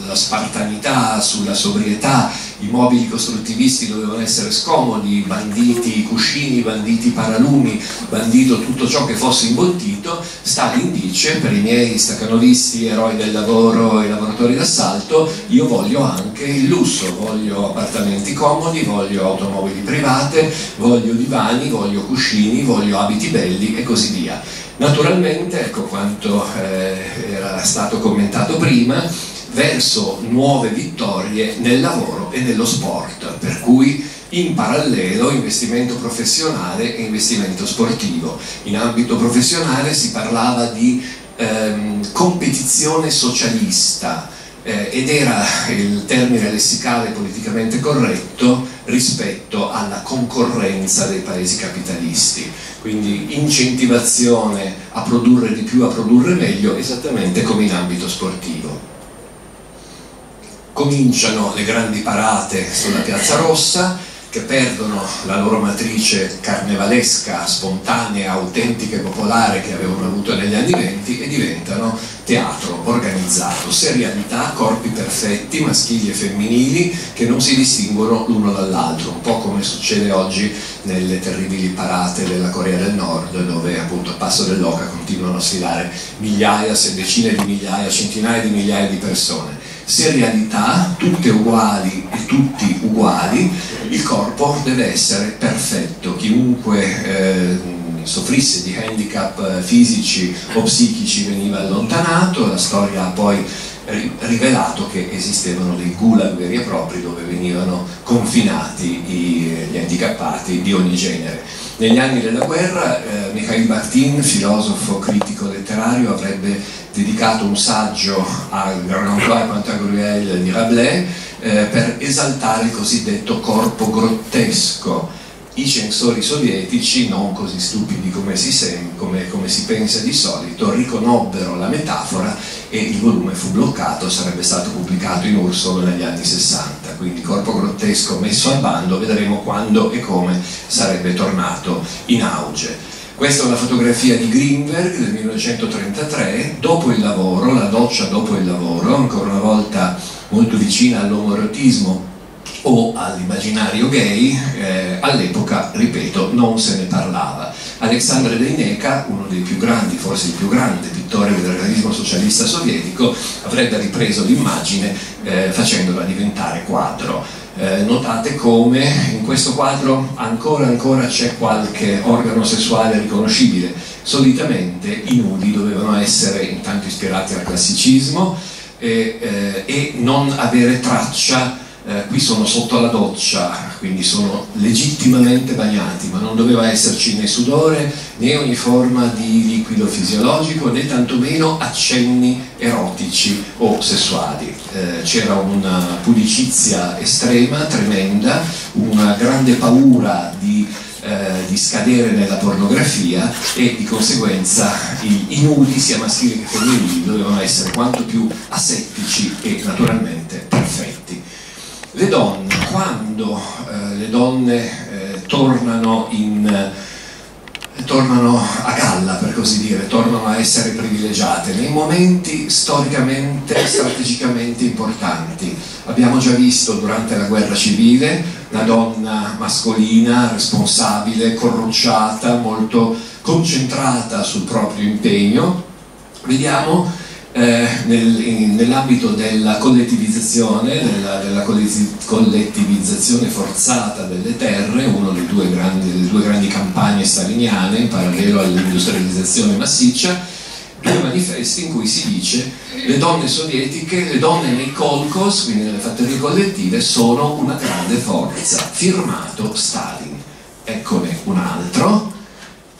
sulla spartanità, sulla sobrietà, i mobili costruttivisti dovevano essere scomodi, banditi cuscini, banditi paralumi, bandito tutto ciò che fosse imbottito, Stalin dice per i miei staccanovisti, eroi del lavoro e lavoratori d'assalto, io voglio anche il lusso, voglio appartamenti comodi, voglio automobili private, voglio divani, voglio cuscini, voglio abiti belli e così via. Naturalmente, ecco quanto eh, era stato commentato prima, verso nuove vittorie nel lavoro e nello sport, per cui in parallelo investimento professionale e investimento sportivo. In ambito professionale si parlava di ehm, competizione socialista eh, ed era il termine lessicale politicamente corretto rispetto alla concorrenza dei paesi capitalisti. Quindi incentivazione a produrre di più, a produrre meglio, esattamente come in ambito sportivo. Cominciano le grandi parate sulla Piazza Rossa che perdono la loro matrice carnevalesca, spontanea, autentica e popolare che avevano avuto negli anni venti e diventano teatro organizzato, serialità, corpi perfetti, maschili e femminili che non si distinguono l'uno dall'altro, un po' come succede oggi nelle terribili parate della Corea del Nord dove appunto a passo dell'oca continuano a sfilare migliaia, se decine di migliaia, centinaia di migliaia di persone serialità, tutte uguali e tutti uguali, il corpo deve essere perfetto, chiunque eh, soffrisse di handicap fisici o psichici veniva allontanato, la storia poi rivelato che esistevano dei gulag veri e propri dove venivano confinati gli handicappati di ogni genere. Negli anni della guerra eh, Mikhail Bakhtin, filosofo critico letterario, avrebbe dedicato un saggio al Grand Croix Pantagruel di Rabelais eh, per esaltare il cosiddetto corpo grottesco i censori sovietici, non così stupidi come si, come, come si, pensa di solito, riconobbero la metafora e il volume fu bloccato, sarebbe stato pubblicato in URSS solo negli anni 60, quindi corpo grottesco messo al bando, vedremo quando e come sarebbe tornato in auge. Questa è una fotografia di Greenberg del 1933, dopo il lavoro, la doccia dopo il lavoro, ancora una volta molto vicina all'omorotismo o all'immaginario gay, eh, all'epoca, ripeto, non se ne parlava. Alexandre Deineka, uno dei più grandi, forse il più grande pittore del realismo socialista sovietico, avrebbe ripreso l'immagine eh, facendola diventare quadro. Eh, notate come in questo quadro ancora ancora c'è qualche organo sessuale riconoscibile. Solitamente i nudi dovevano essere intanto ispirati al classicismo e, eh, e non avere traccia eh, qui sono sotto la doccia, quindi sono legittimamente bagnati, ma non doveva esserci né sudore né ogni forma di liquido fisiologico né tantomeno accenni erotici o sessuali. Eh, c'era una pudicizia estrema, tremenda, una grande paura di eh, di scadere nella pornografia e di conseguenza i, i, nudi sia maschili che femminili dovevano essere quanto più asettici e naturalmente perfetti le donne, quando eh, le donne eh, tornano, in, eh, tornano, a galla, per così dire, tornano a essere privilegiate, nei momenti storicamente, strategicamente importanti. Abbiamo già visto durante la guerra civile una donna mascolina, responsabile, corrucciata, molto concentrata sul proprio impegno. Vediamo eh, nel, nell'ambito della collettivizzazione, della, della, collettivizzazione forzata delle terre, una delle due grandi, delle due grandi campagne staliniane in parallelo all'industrializzazione massiccia, due manifesti in cui si dice le donne sovietiche, le donne nei kolkos, quindi nelle fattorie collettive, sono una grande forza, firmato Stalin. Eccone un altro,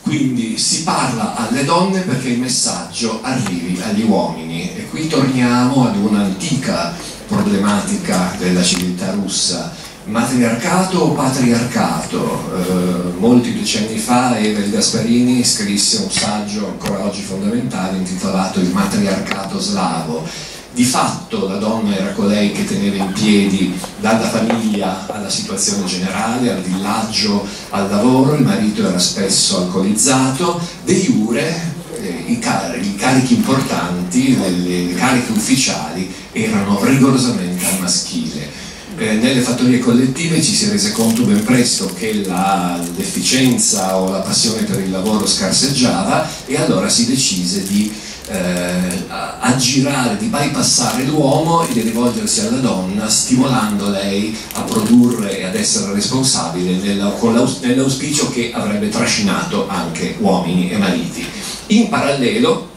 quindi si parla alle donne perché il messaggio arrivi agli uomini. E qui torniamo ad un'antica problematica della civiltà russa, matriarcato o patriarcato? Eh, molti decenni fa Evel Gasparini scrisse un saggio ancora oggi fondamentale intitolato Il matriarcato slavo di fatto la donna era colei che teneva in piedi dalla famiglia alla situazione generale, al villaggio, al lavoro, il marito era spesso alcolizzato, de jure eh, i, car i, carichi importanti, le, le cariche ufficiali erano rigorosamente al maschile. Eh, nelle fattorie collettive ci si è rese conto ben presto che l'efficienza o la passione per il lavoro scarseggiava e allora si decise di eh, aggirare, di bypassare l'uomo e di rivolgersi alla donna stimolando lei a produrre e ad essere responsabile nell'auspicio che avrebbe trascinato anche uomini e mariti. In parallelo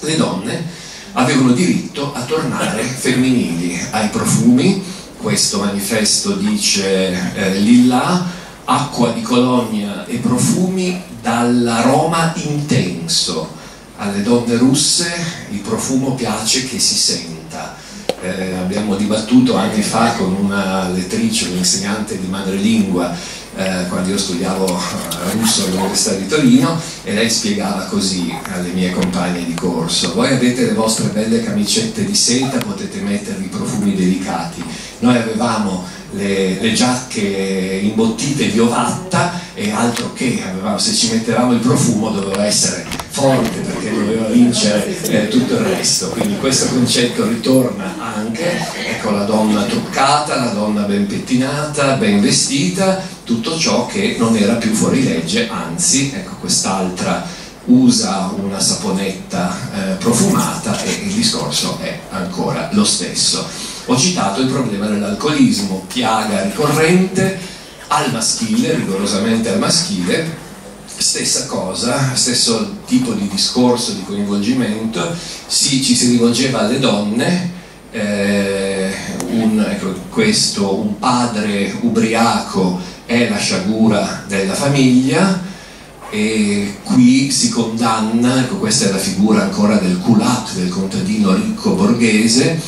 le donne avevano diritto a tornare femminili ai profumi, questo manifesto dice eh, Lilla, acqua di colonia e profumi dall'aroma intenso alle donne russe il profumo piace che si senta. Eh, abbiamo dibattuto anni fa con una lettrice, un'insegnante di madrelingua, eh, quando io studiavo eh, russo all'Università di Torino e lei spiegava così alle mie compagne di corso voi avete le vostre belle camicette di seta potete mettervi profumi delicati noi avevamo le, le, giacche imbottite di ovatta e altro che, avevamo, se ci mettevamo il profumo doveva essere forte perché doveva vincere eh, tutto il resto, quindi questo concetto ritorna anche, ecco la donna truccata, la donna ben pettinata, ben vestita, tutto ciò che non era più fuori legge, anzi, ecco quest'altra usa una saponetta eh, profumata e il discorso è ancora lo stesso ho citato il problema dell'alcolismo, piaga ricorrente al maschile, rigorosamente al maschile, stessa cosa, stesso tipo di discorso, di coinvolgimento, si, ci si rivolgeva alle donne eh, un, ecco, questo, un padre ubriaco è la sciagura della famiglia e qui si condanna, ecco questa è la figura ancora del culat, del contadino ricco borghese,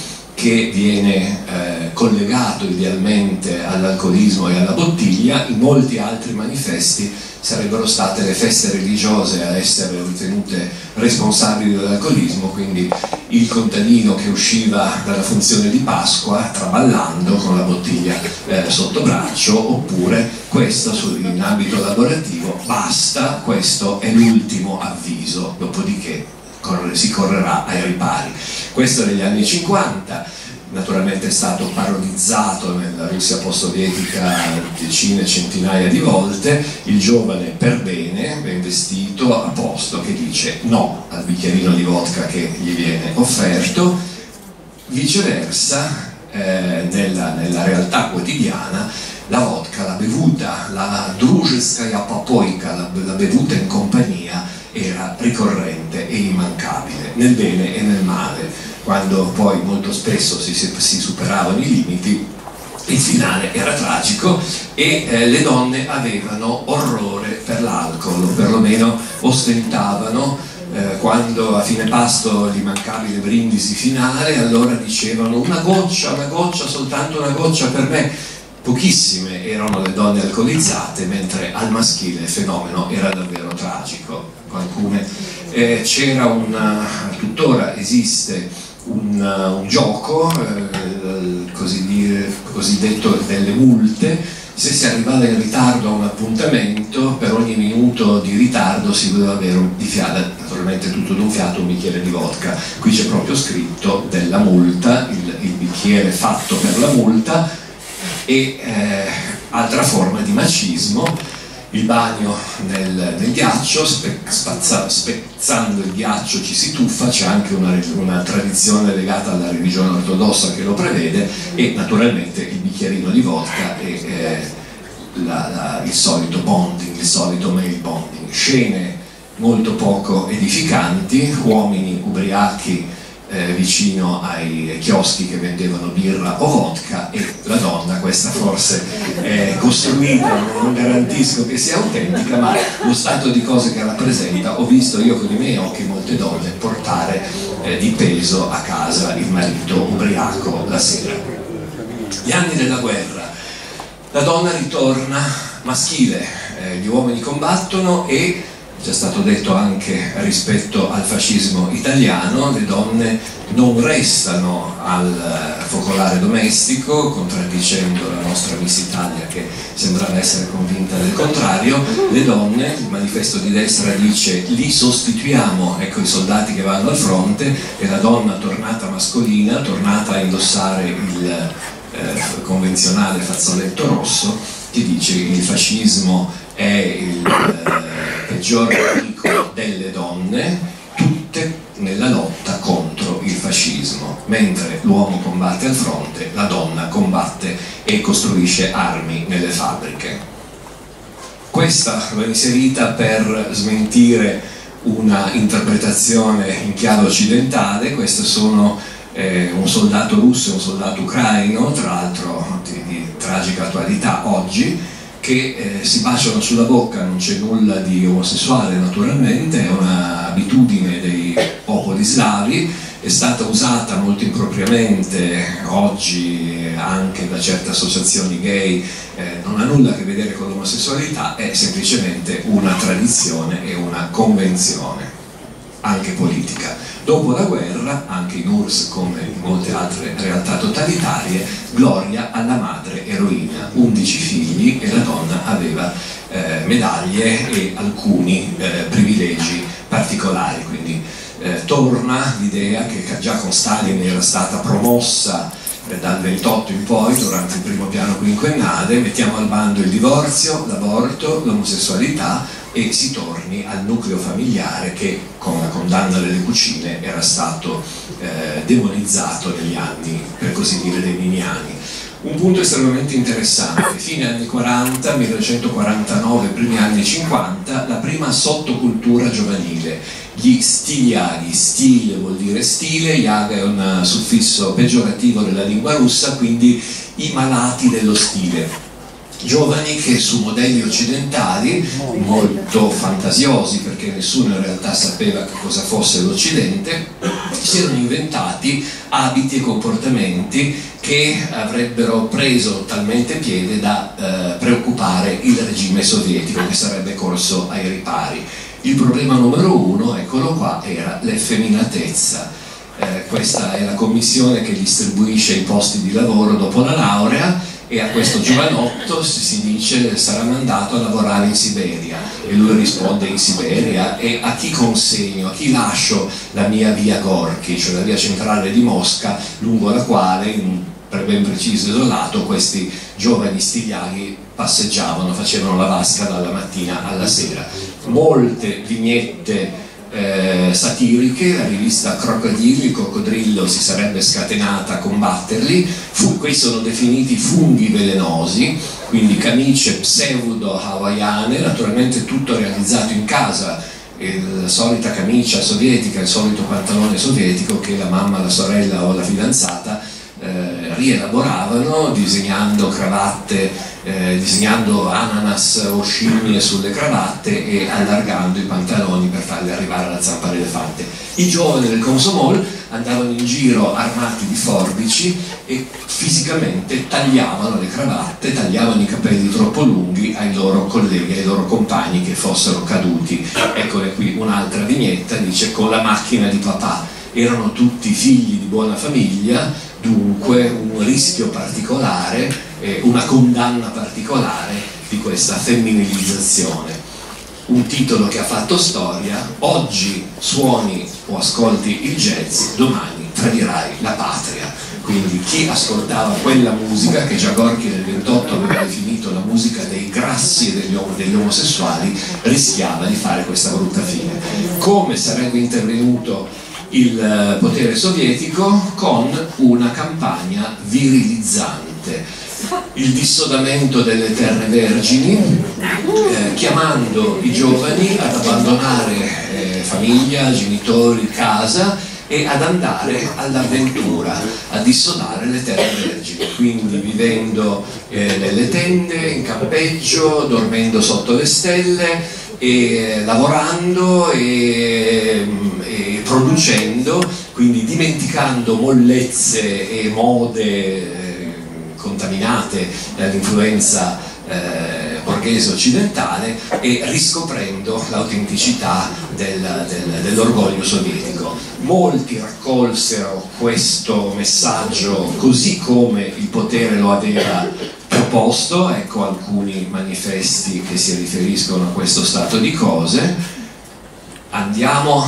che viene eh, collegato idealmente all'alcolismo e alla bottiglia, in molti altri manifesti sarebbero state le feste religiose a essere ritenute responsabili dell'alcolismo, quindi il contadino che usciva dalla funzione di Pasqua traballando con la bottiglia eh, sotto braccio, oppure questo in ambito lavorativo, basta, questo è l'ultimo avviso, dopodiché si correrà ai ripari. Questo negli anni 50, naturalmente è stato parodizzato nella Russia post-sovietica decine, centinaia di volte, il giovane per bene, ben vestito, a posto, che dice no al bicchierino di vodka che gli viene offerto, viceversa eh, nella, nella, realtà quotidiana la vodka, la bevuta, la družeskaya papoika, la, la bevuta in compagnia era ricorrente e immancabile nel bene e nel male quando poi molto spesso si, si superavano i limiti, il finale era tragico e eh, le donne avevano orrore per l'alcol, o perlomeno ostentavano eh, quando a fine pasto gli mancavi le brindisi finale, allora dicevano una goccia, una goccia, soltanto una goccia per me. Pochissime erano le donne alcolizzate, mentre al maschile il fenomeno era davvero tragico. Alcune, eh, c'era una, tuttora esiste un, un gioco, eh, così dire, cosiddetto delle multe, se si arrivava in ritardo a un appuntamento, per ogni minuto di ritardo si doveva avere un, di fiato, naturalmente tutto d'un fiato, un bicchiere di vodka. Qui c'è proprio scritto della multa, il, il bicchiere fatto per la multa e eh, altra forma di macismo il bagno nel, nel ghiaccio, spe, spazza, spezzando il ghiaccio ci si tuffa, c'è anche una, una, tradizione legata alla religione ortodossa che lo prevede e naturalmente il bicchierino di vodka e eh, la, la, il solito bonding, il solito mail bonding, scene molto poco edificanti, uomini ubriachi eh, vicino ai chioschi che vendevano birra o vodka e la donna, questa forse è costruita, non garantisco che sia autentica, ma lo stato di cose che rappresenta, ho visto io con i miei occhi molte donne portare eh, di peso a casa il marito ubriaco la sera. Gli anni della guerra, la donna ritorna maschile, eh, gli uomini combattono e c'è stato detto anche rispetto al fascismo italiano, le donne non restano al focolare domestico, contraddicendo la nostra Miss Italia che sembrava essere convinta del contrario, le donne, il manifesto di destra dice li sostituiamo, ecco i soldati che vanno al fronte e la donna tornata mascolina, tornata a indossare il eh, convenzionale fazzoletto rosso, che dice il fascismo è il... Eh, peggior nemico delle donne, tutte nella lotta contro il fascismo. Mentre l'uomo combatte al fronte, la donna combatte e costruisce armi nelle fabbriche. Questa l'ho inserita per smentire una interpretazione in chiave occidentale, queste sono eh, un soldato russo e un soldato ucraino, tra l'altro di, di tragica attualità oggi, che eh, si baciano sulla bocca, non c'è nulla di omosessuale naturalmente, è un'abitudine dei popoli slavi, è stata usata molto impropriamente oggi anche da certe associazioni gay, eh, non ha nulla a che vedere con l'omosessualità, è semplicemente una tradizione e una convenzione, anche politica. Dopo la guerra, anche in URSS come in molte altre realtà totalitarie, gloria alla madre eroina, 11 figli e la donna aveva eh, medaglie e alcuni eh, privilegi particolari, quindi eh, torna l'idea che già con Stalin era stata promossa dal 28 in poi, durante il primo piano quinquennale, mettiamo al bando il divorzio, l'aborto, l'omosessualità, e si torni al nucleo familiare che con la condanna delle cucine era stato eh, demonizzato negli anni, per così dire, dei miniani. Un punto estremamente interessante. Fine anni 40, 1949, primi anni 50, la prima sottocultura giovanile, gli stiliaghi. Stile vuol dire stile, yaga è un suffisso peggiorativo della lingua russa, quindi i malati dello stile giovani che su modelli occidentali molto fantasiosi perché nessuno in realtà sapeva che cosa fosse l'Occidente si erano inventati abiti e comportamenti che avrebbero preso talmente piede da eh, preoccupare il regime sovietico che sarebbe corso ai ripari. Il problema numero uno, eccolo qua, era l'effeminatezza. Eh, questa è la commissione che distribuisce i posti di lavoro dopo la laurea e a questo giovanotto si dice sarà mandato a lavorare in Siberia e lui risponde in Siberia e a chi consegno, a chi lascio la mia via Gorky, cioè la via centrale di Mosca lungo la quale in per ben preciso isolato questi giovani stigliani passeggiavano, facevano la vasca dalla mattina alla sera. Molte vignette eh, satiriche, la rivista Crocodilli, il coccodrillo si sarebbe scatenata a combatterli, Fu, questi sono definiti funghi velenosi, quindi camicie pseudo-hawaiane, naturalmente tutto realizzato in casa, la solita camicia sovietica, il solito pantalone sovietico che la mamma, la sorella o la fidanzata eh, rielaboravano disegnando cravatte, eh, disegnando ananas o scimmie sulle cravatte e allargando i pantaloni per farli arrivare alla zampa d'elefante. I giovani del Consomol andavano in giro armati di forbici e fisicamente tagliavano le cravatte, tagliavano i capelli troppo lunghi ai loro colleghi, ai loro compagni che fossero caduti. Eccole qui un'altra vignetta, dice con la macchina di papà. Erano tutti figli di buona famiglia, dunque un rischio particolare, eh, una condanna particolare di questa femminilizzazione. Un titolo che ha fatto storia, oggi suoni o ascolti il jazz, domani tradirai la patria. Quindi chi ascoltava quella musica che già Gorky nel 28 aveva definito la musica dei grassi e degli, degli omosessuali rischiava di fare questa brutta fine. Come sarebbe intervenuto il eh, potere sovietico con una campagna virilizzante. Il dissodamento delle terre vergini, eh, chiamando i giovani ad abbandonare eh, famiglia, genitori, casa e ad andare all'avventura, a dissodare le terre vergini, quindi vivendo eh, nelle tende, in campeggio, dormendo sotto le stelle, e lavorando e, e, producendo, quindi dimenticando mollezze e mode eh, contaminate dall'influenza eh, borghese occidentale e riscoprendo l'autenticità del, del, dell'orgoglio sovietico. Molti raccolsero questo messaggio così come il potere lo aveva proposto, ecco alcuni manifesti che si riferiscono a questo stato di cose, andiamo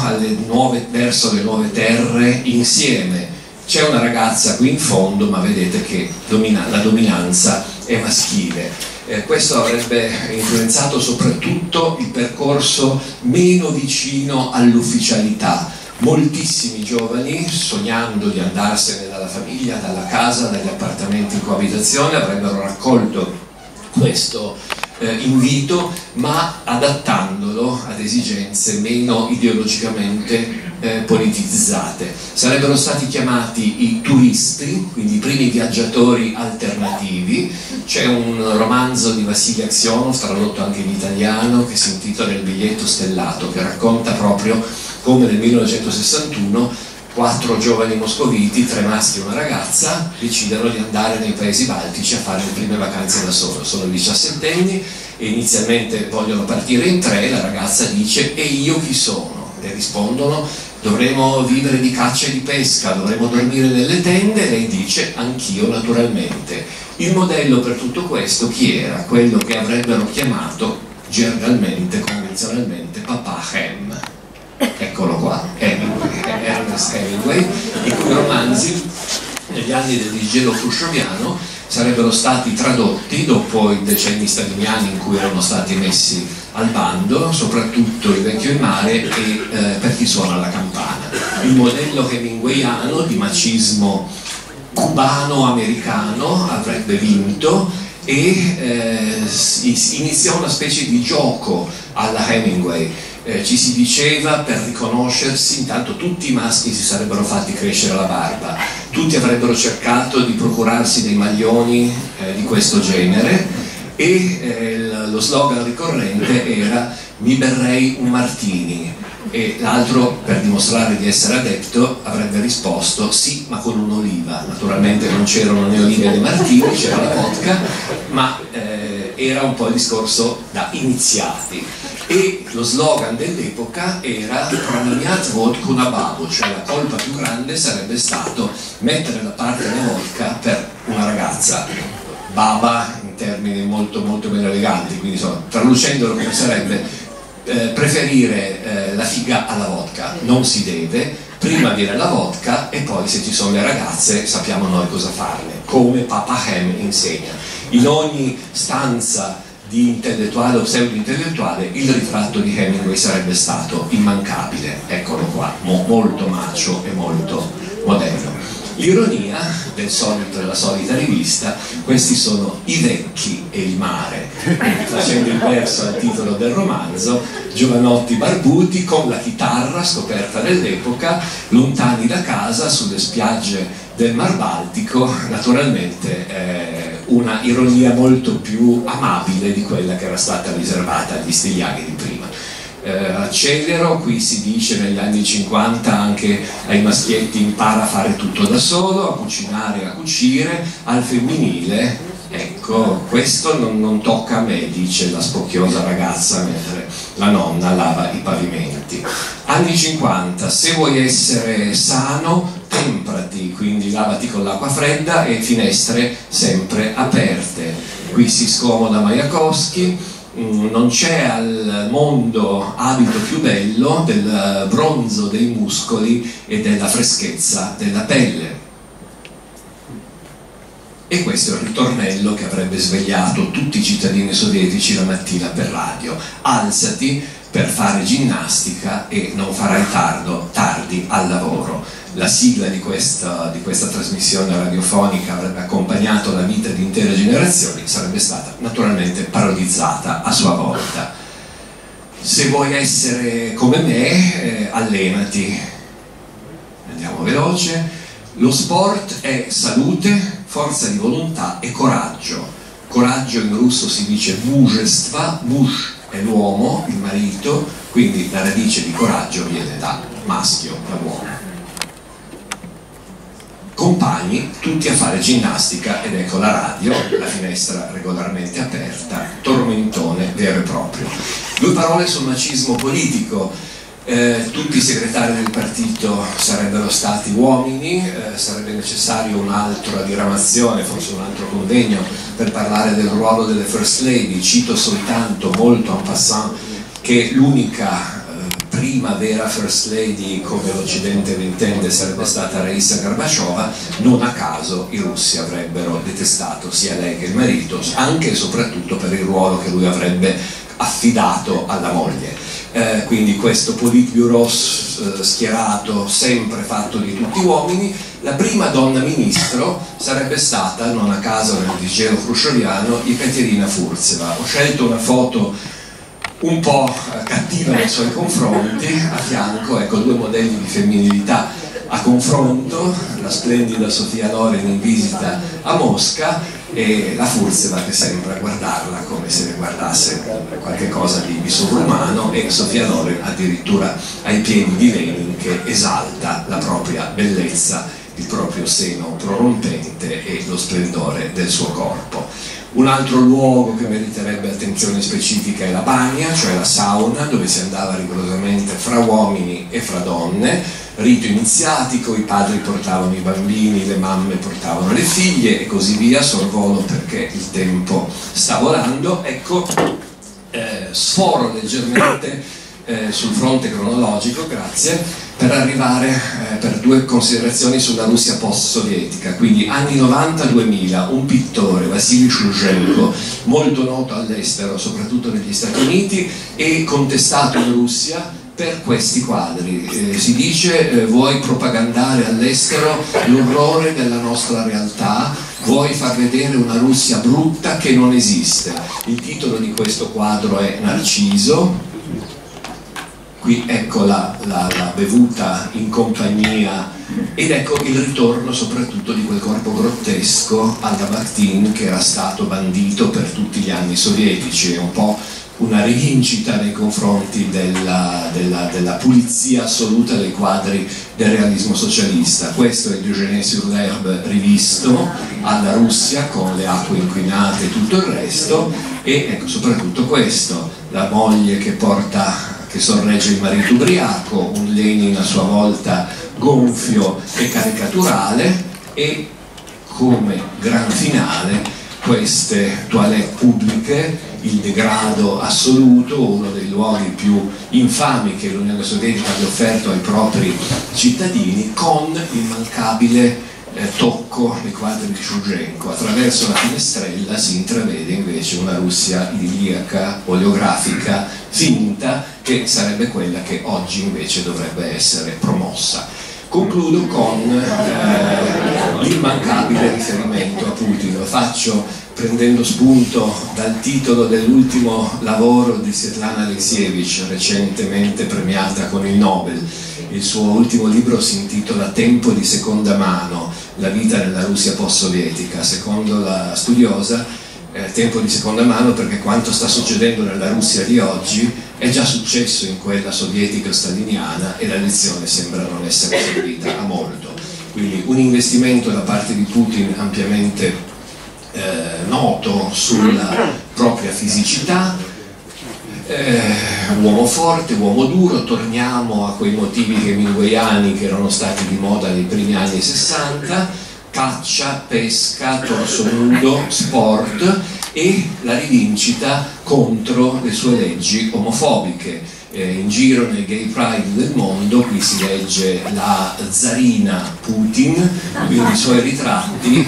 nuove, verso le nuove terre insieme. C'è una ragazza qui in fondo, ma vedete che domina, la dominanza è maschile. Eh, questo avrebbe influenzato soprattutto il percorso meno vicino all'ufficialità, moltissimi giovani, sognando di andarsene dalla famiglia, dalla casa, dagli appartamenti in coabitazione, avrebbero raccolto questo eh, invito, ma adattandolo ad esigenze meno ideologicamente eh, politizzate. Sarebbero stati chiamati i turisti, quindi i primi viaggiatori alternativi. C'è un romanzo di Vassili Aksionov, tradotto anche in italiano, che si intitola Il biglietto stellato, che racconta proprio come nel 1961 quattro giovani moscoviti, tre maschi e una ragazza, decidono di andare nei paesi baltici a fare le prime vacanze da solo. Sono 17 anni e inizialmente vogliono partire in tre, la ragazza dice e io chi sono? E rispondono dovremo vivere di caccia e di pesca, dovremo dormire nelle tende, lei dice anch'io naturalmente. Il modello per tutto questo chi era? Quello che avrebbero chiamato gergalmente, convenzionalmente, papà Hem eccolo qua, Hemingway, Ernest Hemingway, i cui romanzi negli anni del disgelo khrushcheviano sarebbero stati tradotti dopo i decenni staliniani in cui erano stati messi al bando, soprattutto Il vecchio in mare e eh, Per chi suona la campana. Il modello hemingwayano di macismo cubano-americano avrebbe vinto e eh, iniziò una specie di gioco alla Hemingway. Eh, ci si diceva per riconoscersi, intanto tutti i maschi si sarebbero fatti crescere la barba, tutti avrebbero cercato di procurarsi dei maglioni eh, di questo genere. E eh, lo slogan ricorrente era mi berrei un martini e l'altro per dimostrare di essere adepto avrebbe risposto sì ma con un'oliva naturalmente non c'erano né olive né martini c'era la vodka ma eh, era un po' il discorso da iniziati e lo slogan dell'epoca era Pranamiat vodka una babo cioè la colpa più grande sarebbe stato mettere da parte la vodka per una ragazza. Baba in termini molto molto meno eleganti quindi insomma traducendolo come sarebbe eh, preferire eh, la figa alla vodka, non si deve, prima viene la vodka e poi se ci sono le ragazze sappiamo noi cosa farne, come Papa Hem insegna. In ogni stanza di intellettuale o pseudo-intellettuale il ritratto di Hemingway sarebbe stato immancabile, eccolo qua, mo molto macio e molto moderno. L'ironia del solito, della solita rivista, questi sono i vecchi e il mare, facendo il verso al titolo del romanzo, giovanotti barbuti con la chitarra scoperta nell'epoca, lontani da casa sulle spiagge del Mar Baltico, naturalmente eh, una ironia molto più amabile di quella che era stata riservata agli stigliani di prima. Eh, accelero, qui si dice negli anni 50 anche ai maschietti impara a fare tutto da solo, a cucinare, a cucire, al femminile ecco questo non, non, tocca a me dice la spocchiosa ragazza mentre la nonna lava i pavimenti. Anni 50 se vuoi essere sano temprati quindi lavati con l'acqua fredda e finestre sempre aperte qui si scomoda Majakowski Mm, non c'è al mondo abito più bello del bronzo dei muscoli e della freschezza della pelle. E questo è il ritornello che avrebbe svegliato tutti i cittadini sovietici la mattina per radio. Alzati per fare ginnastica e non farai tardo, tardi al lavoro la sigla di questa, di questa, trasmissione radiofonica avrebbe accompagnato la vita di intere generazioni, sarebbe stata naturalmente parodizzata a sua volta. Se vuoi essere come me, eh, allenati. Andiamo veloce. Lo sport è salute, forza di volontà e coraggio. Coraggio in russo si dice mujestva, muj è l'uomo, il marito, quindi la radice di coraggio viene da maschio, da uomo compagni tutti a fare ginnastica ed ecco la radio, la finestra regolarmente aperta, tormentone vero e proprio. Due parole sul macismo politico. Eh, tutti i segretari del partito sarebbero stati uomini, eh, sarebbe necessario un'altra diramazione, forse un altro convegno per parlare del ruolo delle first lady. Cito soltanto molto en passant che l'unica prima vera first lady come l'Occidente l'intende sarebbe stata Raisa Garbashova, non a caso i russi avrebbero detestato sia lei che il marito, anche e soprattutto per il ruolo che lui avrebbe affidato alla moglie. Eh, quindi questo Politburo eh, schierato, sempre fatto di tutti uomini, la prima donna ministro sarebbe stata, non a caso nel digero cruscioviano, Ekaterina Furzeva. Ho scelto una foto un po' cattiva nei suoi confronti, a fianco ecco, due modelli di femminilità a confronto, la splendida Sofia Loren in visita a Mosca e la Furzeva che sembra guardarla come se ne guardasse qualcosa di, di sovrumano e Sofia Loren addirittura ai piedi di Lenin che esalta la propria bellezza, il proprio seno prorompente e lo splendore del suo corpo. Un altro luogo che meriterebbe attenzione specifica è la bagna, cioè la sauna, dove si andava rigorosamente fra uomini e fra donne, rito iniziatico, i padri portavano i bambini, le mamme portavano le figlie e così via, sorvolo perché il tempo sta volando. Ecco, eh, sforo leggermente eh, sul fronte cronologico, grazie, per arrivare eh, per due considerazioni sulla Russia post-sovietica, quindi anni 90-2000, un pittore, Vasily Shuzhenko, molto noto all'estero, soprattutto negli Stati Uniti, e contestato in Russia per questi quadri. Eh, si dice eh, vuoi propagandare all'estero l'orrore della nostra realtà, vuoi far vedere una Russia brutta che non esiste. Il titolo di questo quadro è Narciso, qui ecco la, la, la bevuta in compagnia ed ecco il ritorno soprattutto di quel corpo grottesco alla Bakhtin che era stato bandito per tutti gli anni sovietici, è un po' una rivincita nei confronti della, della, della, pulizia assoluta dei quadri del realismo socialista. Questo è Diogenes sur l'herbe rivisto alla Russia con le acque inquinate e tutto il resto e ecco soprattutto questo, la moglie che porta che sorregge il marito ubriaco, un Lenin a sua volta gonfio e caricaturale e come gran finale queste toilette pubbliche, il degrado assoluto, uno dei luoghi più infami che l'Unione Sovietica abbia offerto ai propri cittadini, con l'immancabile eh, tocco nei quadri di Shevchenko. Attraverso la finestrella si intravede invece una Russia idilliaca, oleografica, finta, che sarebbe quella che oggi invece dovrebbe essere promossa. Concludo con eh, l'immancabile riferimento a Putin, lo faccio prendendo spunto dal titolo dell'ultimo lavoro di Svetlana Alexievich, recentemente premiata con il Nobel. Il suo ultimo libro si intitola Tempo di seconda mano, la vita nella Russia post-sovietica. Secondo la studiosa, eh, tempo di seconda mano perché quanto sta succedendo nella Russia di oggi è già successo in quella sovietica staliniana e la lezione sembra non essere servita a molto. Quindi un investimento da parte di Putin ampiamente eh, noto sulla propria fisicità, eh, uomo forte, uomo duro, torniamo a quei motivi hemingwayani che erano stati di moda nei primi anni 60, caccia, pesca, torso nudo, sport e la rivincita contro le sue leggi omofobiche. Eh, in giro nel gay pride del mondo, qui si legge la zarina Putin, quindi i suoi ritratti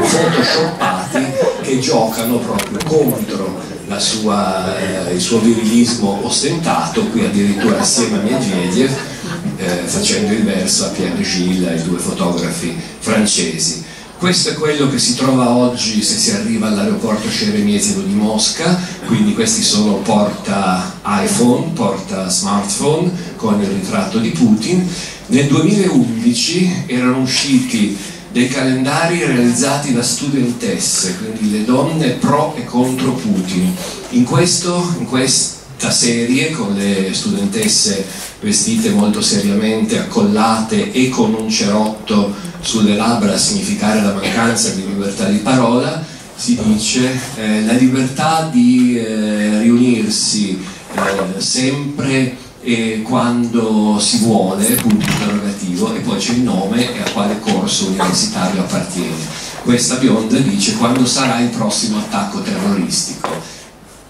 photoshoppati che giocano proprio contro sua, eh, il suo virilismo ostentato, qui addirittura assieme a Medvedev, eh, facendo il verso a Pierre Gilles, ai due fotografi francesi. Questo è quello che si trova oggi se si arriva all'aeroporto Sheremetyevo di Mosca, quindi questi sono porta iPhone, porta smartphone con il ritratto di Putin. Nel 2011 erano usciti dei calendari realizzati da studentesse, quindi le donne pro e contro Putin. In, questo, in questa serie, con le studentesse vestite molto seriamente, accollate e con un cerotto sulle labbra a significare la mancanza di libertà di parola, si dice eh, la libertà di eh, riunirsi eh, sempre e quando si vuole, punto interrogativo, e poi c'è il nome e a quale corso universitario appartiene. Questa bionda dice quando sarà il prossimo attacco terroristico.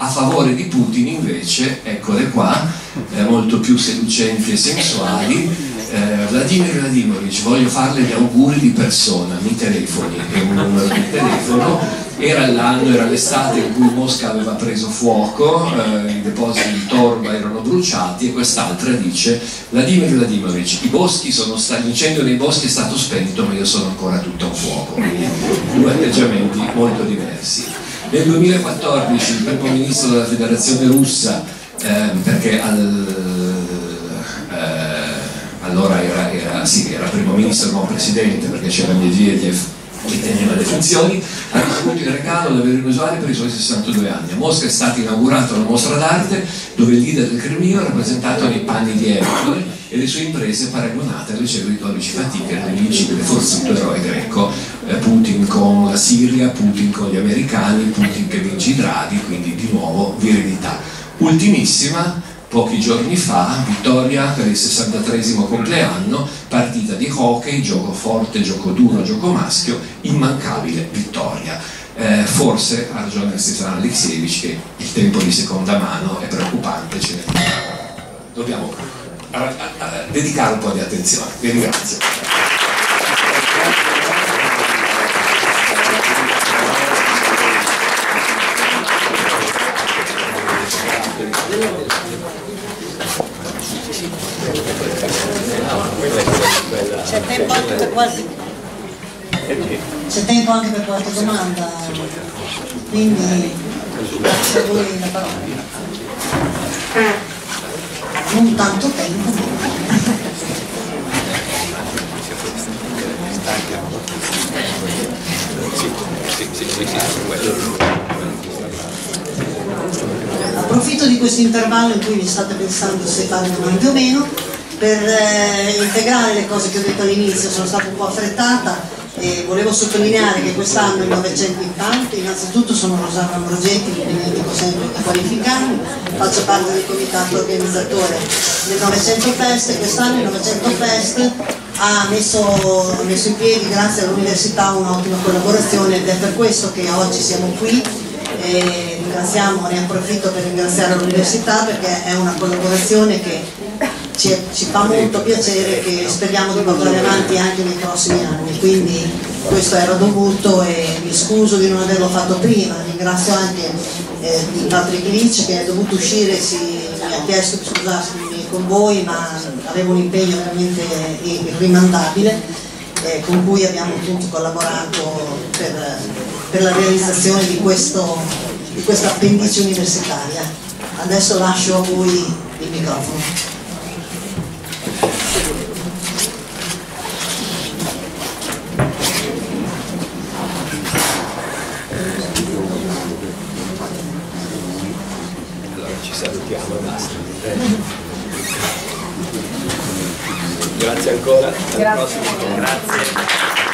A favore di Putin invece, eccole qua, eh, molto più seducenti e sensuali, eh, Vladimir Vladimirovich, voglio farle gli auguri di persona, mi telefoni, e un numero di telefono, era l'anno, era l'estate in cui Mosca aveva preso fuoco, eh, i depositi di torba erano bruciati e quest'altra dice Vladimir stati, l'incendio nei boschi è stato spento ma io sono ancora tutto a fuoco, quindi due atteggiamenti molto diversi. Nel 2014 il primo ministro della federazione russa, eh, perché al, eh, allora era, era, sì, era primo ministro, non presidente perché c'era Medvedev che teneva le funzioni, ha ricevuto il regalo davvero inusuale per i suoi 62 anni. A Mosca è stata inaugurata una mostra d'arte dove il leader del Cremlino è rappresentato nei panni di Ercole e le sue imprese paragonate alle celluли dodici fatiche dell'invincibile forzuto eroe greco. Eh, Putin con la Siria, Putin con gli americani, Putin che vince i draghi, quindi di nuovo virilità. Ultimissima, pochi giorni fa, vittoria per il 63 compleanno, partita di hockey, gioco forte, gioco duro, gioco maschio, immancabile vittoria. Eh, forse ha ragione Stefano Alexievich che il tempo di seconda mano è preoccupante, ce ne dobbiamo a, a, a, dedicare un po' di attenzione. Vi ringrazio. C'è tempo anche per qualche c'è tempo anche per qualche domanda, quindi grazie a voi la parola. Non tanto tempo. Approfitto di questo intervallo in cui vi state pensando se fare domande o meno per eh, integrare le cose che ho detto all'inizio, sono stata un po' affrettata e volevo sottolineare che quest'anno il 900 intanto, innanzitutto sono Rosanna Ambrogetti, mi dimentico sempre di qualificarmi, faccio parte del comitato organizzatore del 900 Fest e quest'anno il 900 Fest ha messo, messo in piedi grazie all'università un'ottima collaborazione ed è per questo che oggi siamo qui. E ringraziamo, ne approfitto per ringraziare l'università perché è una collaborazione che ci, ci, fa molto piacere che speriamo di portare avanti anche nei prossimi anni, quindi questo era dovuto e mi scuso di non averlo fatto prima, ringrazio anche eh, Patrick Lynch che è dovuto uscire, si, mi ha chiesto di scusarmi con voi ma avevo un impegno veramente irrimandabile eh, con cui abbiamo tutti collaborato per, per la realizzazione di, questo, di questa appendice universitaria. Adesso lascio a voi il microfono. salutiamo e basta. Grazie ancora. Grazie. Grazie.